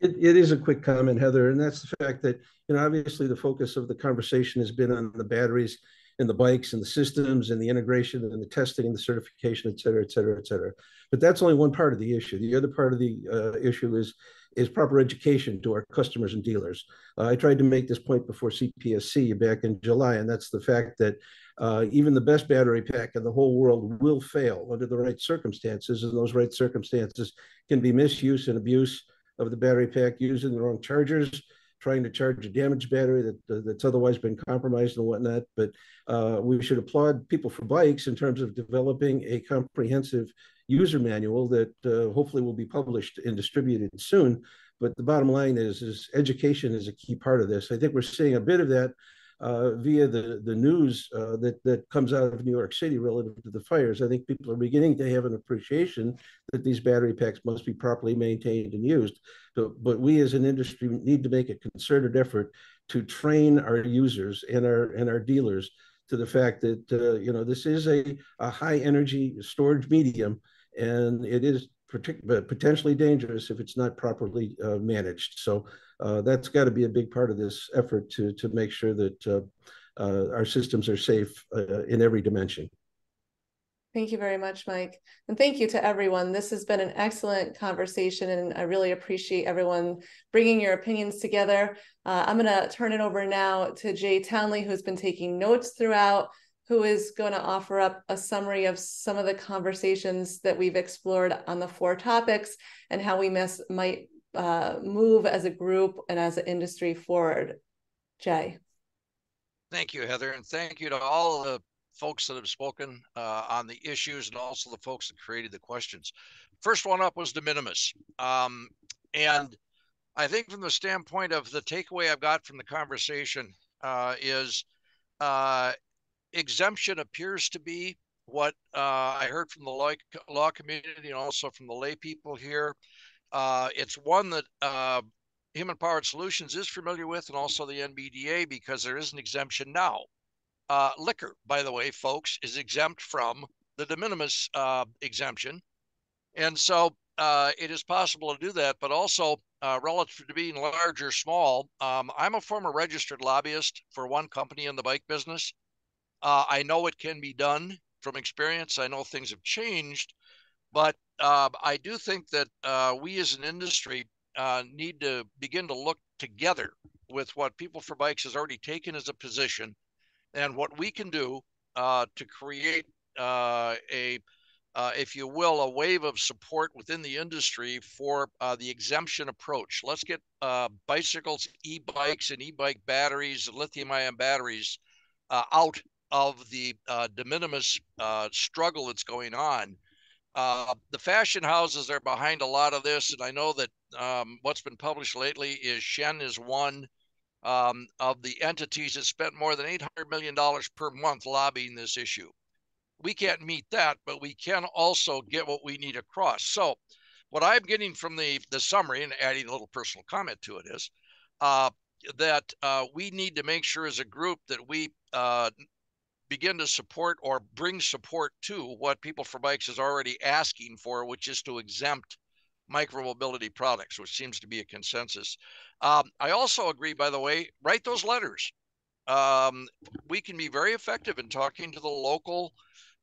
It, it is a quick comment, Heather, and that's the fact that, you know, obviously the focus of the conversation has been on the batteries and the bikes and the systems and the integration and the testing and the certification, et cetera, et cetera, et cetera. But that's only one part of the issue. The other part of the uh, issue is is proper education to our customers and dealers. Uh, I tried to make this point before CPSC back in July, and that's the fact that uh, even the best battery pack in the whole world will fail under the right circumstances, and those right circumstances can be misuse and abuse of the battery pack, using the wrong chargers, trying to charge a damaged battery that that's otherwise been compromised and whatnot. But uh, we should applaud people for bikes in terms of developing a comprehensive user manual that uh, hopefully will be published and distributed soon. But the bottom line is, is education is a key part of this. I think we're seeing a bit of that uh, via the the news uh, that that comes out of New York City relative to the fires. I think people are beginning to have an appreciation that these battery packs must be properly maintained and used. So, but we as an industry need to make a concerted effort to train our users and our and our dealers to the fact that uh, you know this is a, a high energy storage medium and it is potentially dangerous if it's not properly uh, managed. So uh, that's got to be a big part of this effort to to make sure that uh, uh our systems are safe uh, in every dimension. Thank you very much, Mike. And thank you to everyone. This has been an excellent conversation, and I really appreciate everyone bringing your opinions together. Uh, I'm going to turn it over now to Jay Townley, who's been taking notes throughout who is going to offer up a summary of some of the conversations that we've explored on the four topics and how we miss, might uh, move as a group and as an industry forward. Jay. Thank you, Heather, and thank you to all the folks that have spoken uh, on the issues and also the folks that created the questions. First one up was de minimis. Um, and I think from the standpoint of the takeaway I've got from the conversation uh, is uh, exemption appears to be what uh, I heard from the law, law community and also from the lay people here. Uh, it's one that uh, Human Powered Solutions is familiar with, and also the NBDA because there is an exemption now. Uh, liquor, by the way, folks, is exempt from the de minimis uh, exemption. And so uh, it is possible to do that, but also uh, relative to being large or small, um, I'm a former registered lobbyist for one company in the bike business. I know it can be done from experience. I know things have changed, but uh, I do think that uh, we as an industry uh, need to begin to look together with what People for Bikes has already taken as a position and what we can do uh, to create uh, a, uh, if you will, a wave of support within the industry for the exemption approach. Let's get bicycles, e-bikes, and e-bike batteries, lithium-ion batteries out of the de minimis struggle that's going on. Uh, the fashion houses are behind a lot of this, and I know that um, what's been published lately is Shein is one um, of the entities that spent more than $800 million per month lobbying this issue. We can't meet that, but we can also get what we need across. So, what I'm getting from the, the summary and adding a little personal comment to it is uh, that uh, we need to make sure as a group that we uh, begin to support or bring support to what People for Bikes is already asking for, which is to exempt micromobility products, which seems to be a consensus. Um, I also agree, by the way, write those letters. Um, we can be very effective in talking to the local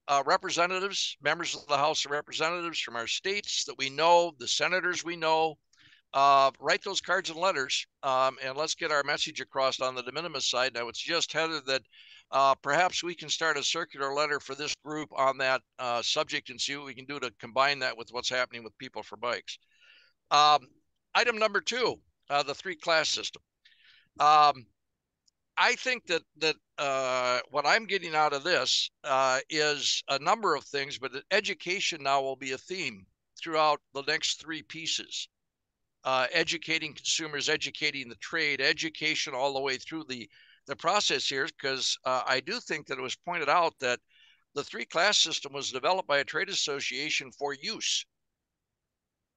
uh, representatives, members of the House of Representatives from our states that we know, the senators we know. Uh, write those cards and letters, um, and let's get our message across on the de minimis side. And I would suggest, Heather, that uh, perhaps we can start a circular letter for this group on that uh, subject and see what we can do to combine that with what's happening with people for bikes. Um, item number two, uh, the three class system. Um, I think that that uh, what I'm getting out of this uh, is a number of things, but education now will be a theme throughout the next three pieces. Uh, educating consumers, educating the trade, education all the way through the the process here because uh, I do think that it was pointed out that the three class system was developed by a trade association for use.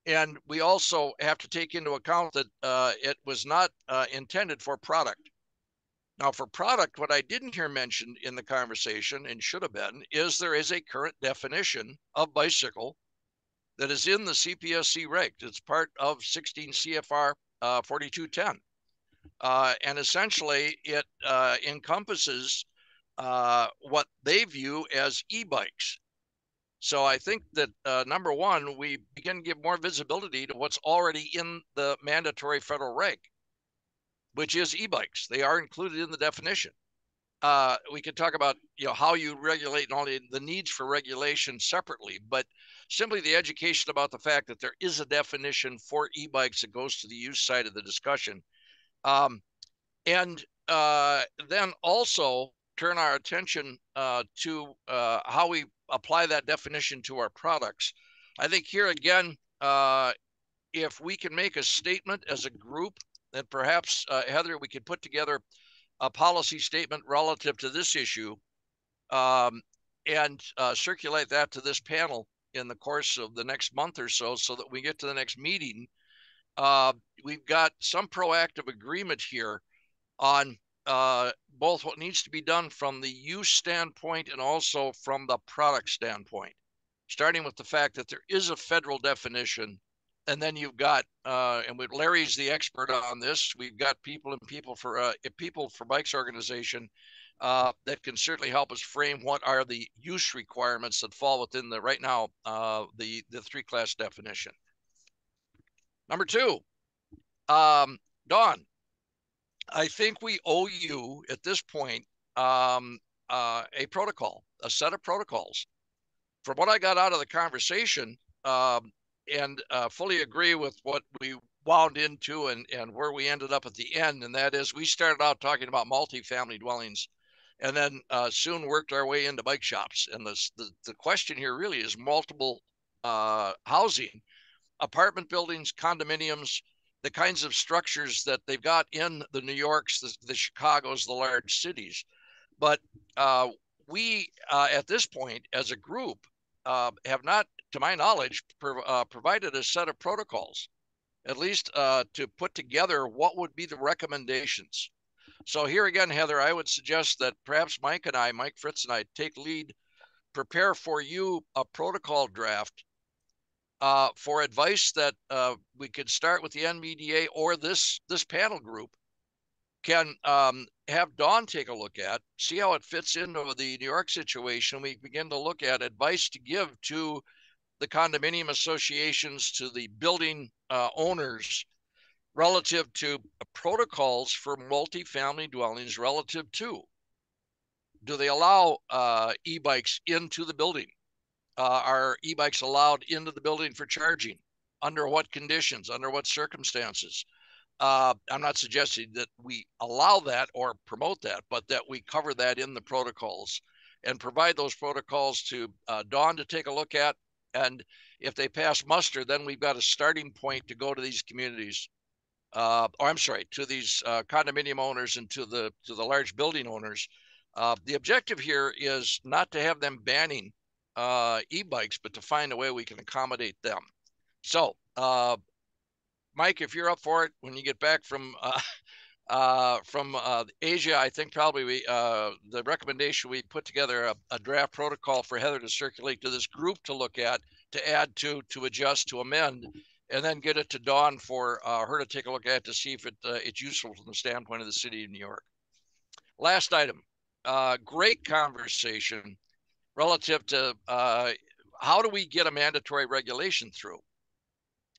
And we also have to take into account that uh, it was not uh, intended for product. Now, for product, what I didn't hear mentioned in the conversation and should have been is there is a current definition of bicycle that is in the CPSC reg. It's part of 16 CFR uh, 4210. Uh, and essentially, it uh, encompasses uh, what they view as e bikes. So I think that uh, number one, we begin to give more visibility to what's already in the mandatory federal reg, which is e bikes. They are included in the definition. Uh, we could talk about you know how you regulate and all the, the needs for regulation separately, but simply the education about the fact that there is a definition for e-bikes that goes to the use side of the discussion um, and uh, then also turn our attention uh, to uh, how we apply that definition to our products. I think here again, uh, if we can make a statement as a group, then perhaps, uh, Heather, we could put together a policy statement relative to this issue um, and uh, circulate that to this panel in the course of the next month or so, so that we get to the next meeting uh, we've got some proactive agreement here on uh, both what needs to be done from the use standpoint and also from the product standpoint, starting with the fact that there is a federal definition. And then you've got, uh, and with Larry's the expert on this. We've got people and people for uh, people for bikes organization uh, that can certainly help us frame what are the use requirements that fall within the right now uh, the the three class definition. Number two, um, Dawn, I think we owe you at this point um, uh, a protocol, a set of protocols. From what I got out of the conversation, um, and uh, fully agree with what we wound into and, and where we ended up at the end. And that is we started out talking about multi-family dwellings and then uh, soon worked our way into bike shops. And the, the, the question here really is multiple uh, housing, apartment buildings, condominiums, the kinds of structures that they've got in the New Yorks, the, the Chicagos, the large cities. But uh, we, uh, at this point, as a group, uh, have not, to my knowledge, uh, provided a set of protocols, at least uh, to put together what would be the recommendations. So here again, Heather, I would suggest that perhaps Mike and I, Mike Fritz and I, take lead, prepare for you a protocol draft uh, for advice that uh, we could start with the NBDA or this this panel group can um, have Dawn take a look at, see how it fits into the New York situation. We begin to look at advice to give to the condominium associations, to the building uh, owners relative to protocols for multifamily dwellings relative to do they allow uh, e-bikes into the building? Uh, are e-bikes allowed into the building for charging? Under what conditions? Under what circumstances? Uh, I'm not suggesting that we allow that or promote that, but that we cover that in the protocols and provide those protocols to uh, Dawn to take a look at. And if they pass muster, then we've got a starting point to go to these communities uh, or I'm sorry, to these uh, condominium owners and to the to the large building owners. Uh, the objective here is not to have them banning uh, e-bikes, but to find a way we can accommodate them. So, uh, Mike, if you're up for it, when you get back from uh, from Asia, I think probably we the recommendation we put together a, a draft protocol for Heather to circulate to this group to look at, to add to, to adjust, to amend and then get it to Dawn for uh, her to take a look at to see if it uh, it's useful from the standpoint of the city of New York. Last item, uh, great conversation relative to uh, how do we get a mandatory regulation through?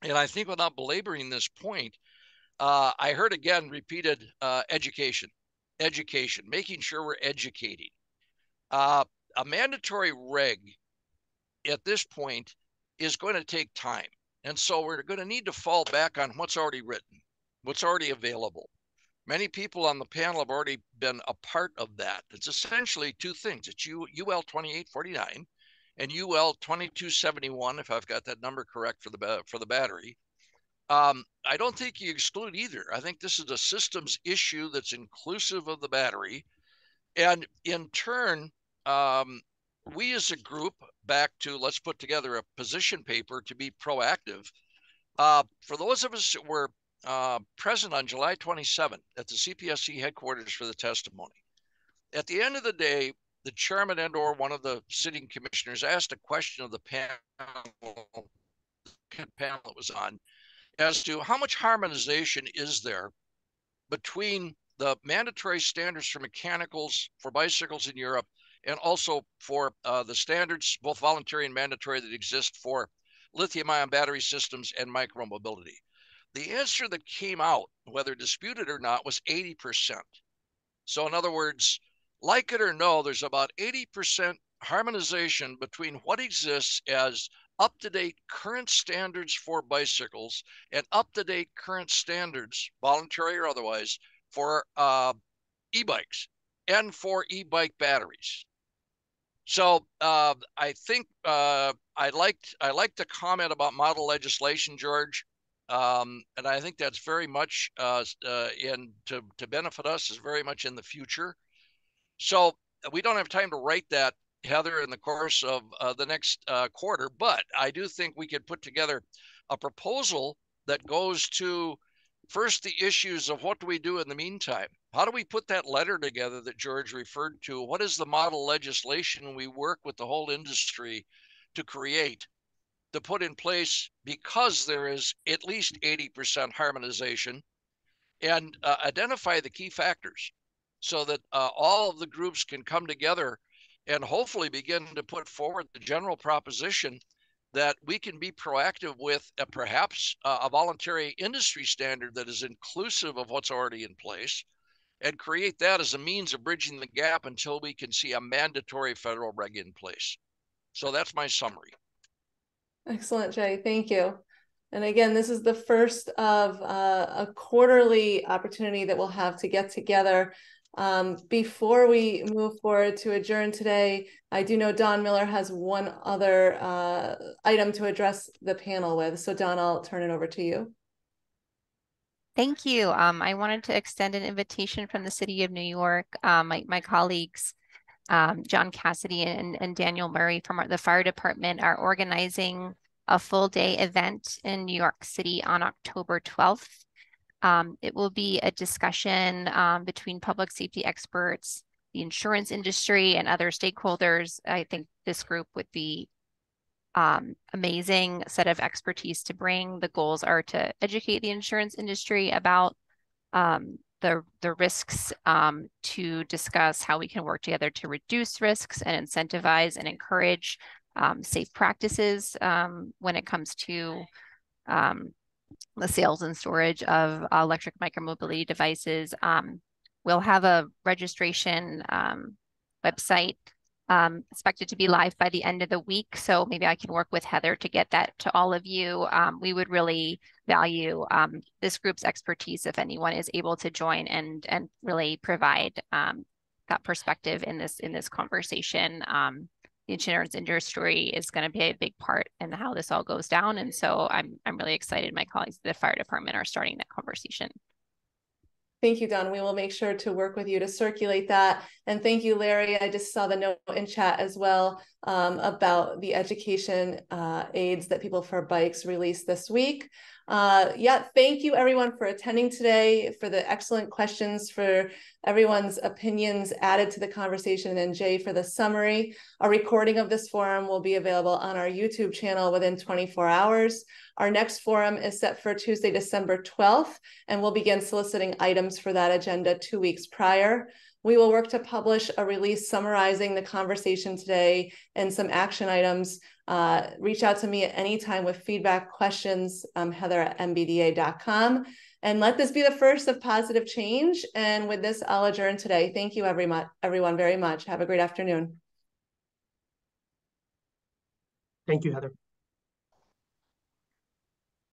And I think without belaboring this point, uh, I heard again repeated uh, education, education, making sure we're educating. a mandatory reg at this point is going to take time and so we're going to need to fall back on what's already written, what's already available. Many people on the panel have already been a part of that. It's essentially two things. It's UL 2849 and UL 2271, if I've got that number correct for the for the battery. Um, I don't think you exclude either. I think this is a systems issue that's inclusive of the battery, and in turn, um, we as a group back to let's put together a position paper to be proactive. Uh, for those of us that were uh, present on July 27th at the CPSC headquarters for the testimony, at the end of the day, the chairman and or one of the sitting commissioners asked a question of the panel, panel that was on as to how much harmonization is there between the mandatory standards for mechanicals for bicycles in Europe and also for uh, the standards, both voluntary and mandatory, that exist for lithium ion battery systems and micromobility. The answer that came out, whether disputed or not, was 80%. So, in other words, like it or no, there's about 80% harmonization between what exists as up to date current standards for bicycles and up to date current standards, voluntary or otherwise, for uh, e bikes and for e bike batteries. So uh, I think uh, I liked I liked the comment about model legislation, George, um, and I think that's very much uh, uh, in to to benefit us is very much in the future. So we don't have time to write that, Heather, in the course of uh, the next uh, quarter, but I do think we could put together a proposal that goes to first the issues of what do we do in the meantime how do we put that letter together that George referred to? What is the model legislation we work with the whole industry to create, to put in place because there is at least 80% harmonization and uh, identify the key factors so that uh, all of the groups can come together and hopefully begin to put forward the general proposition that we can be proactive with a, perhaps uh, a voluntary industry standard that is inclusive of what's already in place and create that as a means of bridging the gap until we can see a mandatory federal reg in place. So that's my summary. Excellent, Jay. Thank you. And again, this is the first of uh, a quarterly opportunity that we'll have to get together. Um, before we move forward to adjourn today, I do know Dawn Miller has one other uh, item to address the panel with. So Dawn, I'll turn it over to you. Thank you. Um, I wanted to extend an invitation from the City of New York. Um, my, my colleagues, um, John Cassidy and, and Daniel Murray from the fire department are organizing a full day event in New York City on October 12th. Um, it will be a discussion um, between public safety experts, the insurance industry, and other stakeholders. I think this group would be um, amazing set of expertise to bring. The goals are to educate the insurance industry about um, the, the risks, um, to discuss how we can work together to reduce risks and incentivize and encourage um, safe practices um, when it comes to um, the sales and storage of electric micromobility devices. we'll have a registration website um, expected to be live by the end of the week. So maybe I can work with Heather to get that to all of you. Um, we would really value um, this group's expertise if anyone is able to join and and really provide um, that perspective in this in this conversation. Um, the insurance industry is going to be a big part in how this all goes down, and so I'm I'm really excited. My colleagues at the fire department are starting that conversation. Thank you, Dawn. We will make sure to work with you to circulate that. And thank you, Larry. I just saw the note in chat as well um, about the education uh, aids that People for Bikes released this week. Uh, yeah, thank you everyone for attending today, for the excellent questions, for everyone's opinions added to the conversation, and Jay for the summary. A recording of this forum will be available on our YouTube channel within 24 hours. Our next forum is set for Tuesday, December 12th, and we'll begin soliciting items for that agenda two weeks prior. We will work to publish a release summarizing the conversation today and some action items. Uh, reach out to me at any time with feedback, questions, um, heather at nbda.com. And let this be the first of positive change. And with this, I'll adjourn today. Thank you, every everyone, very much. Have a great afternoon. Thank you, Heather.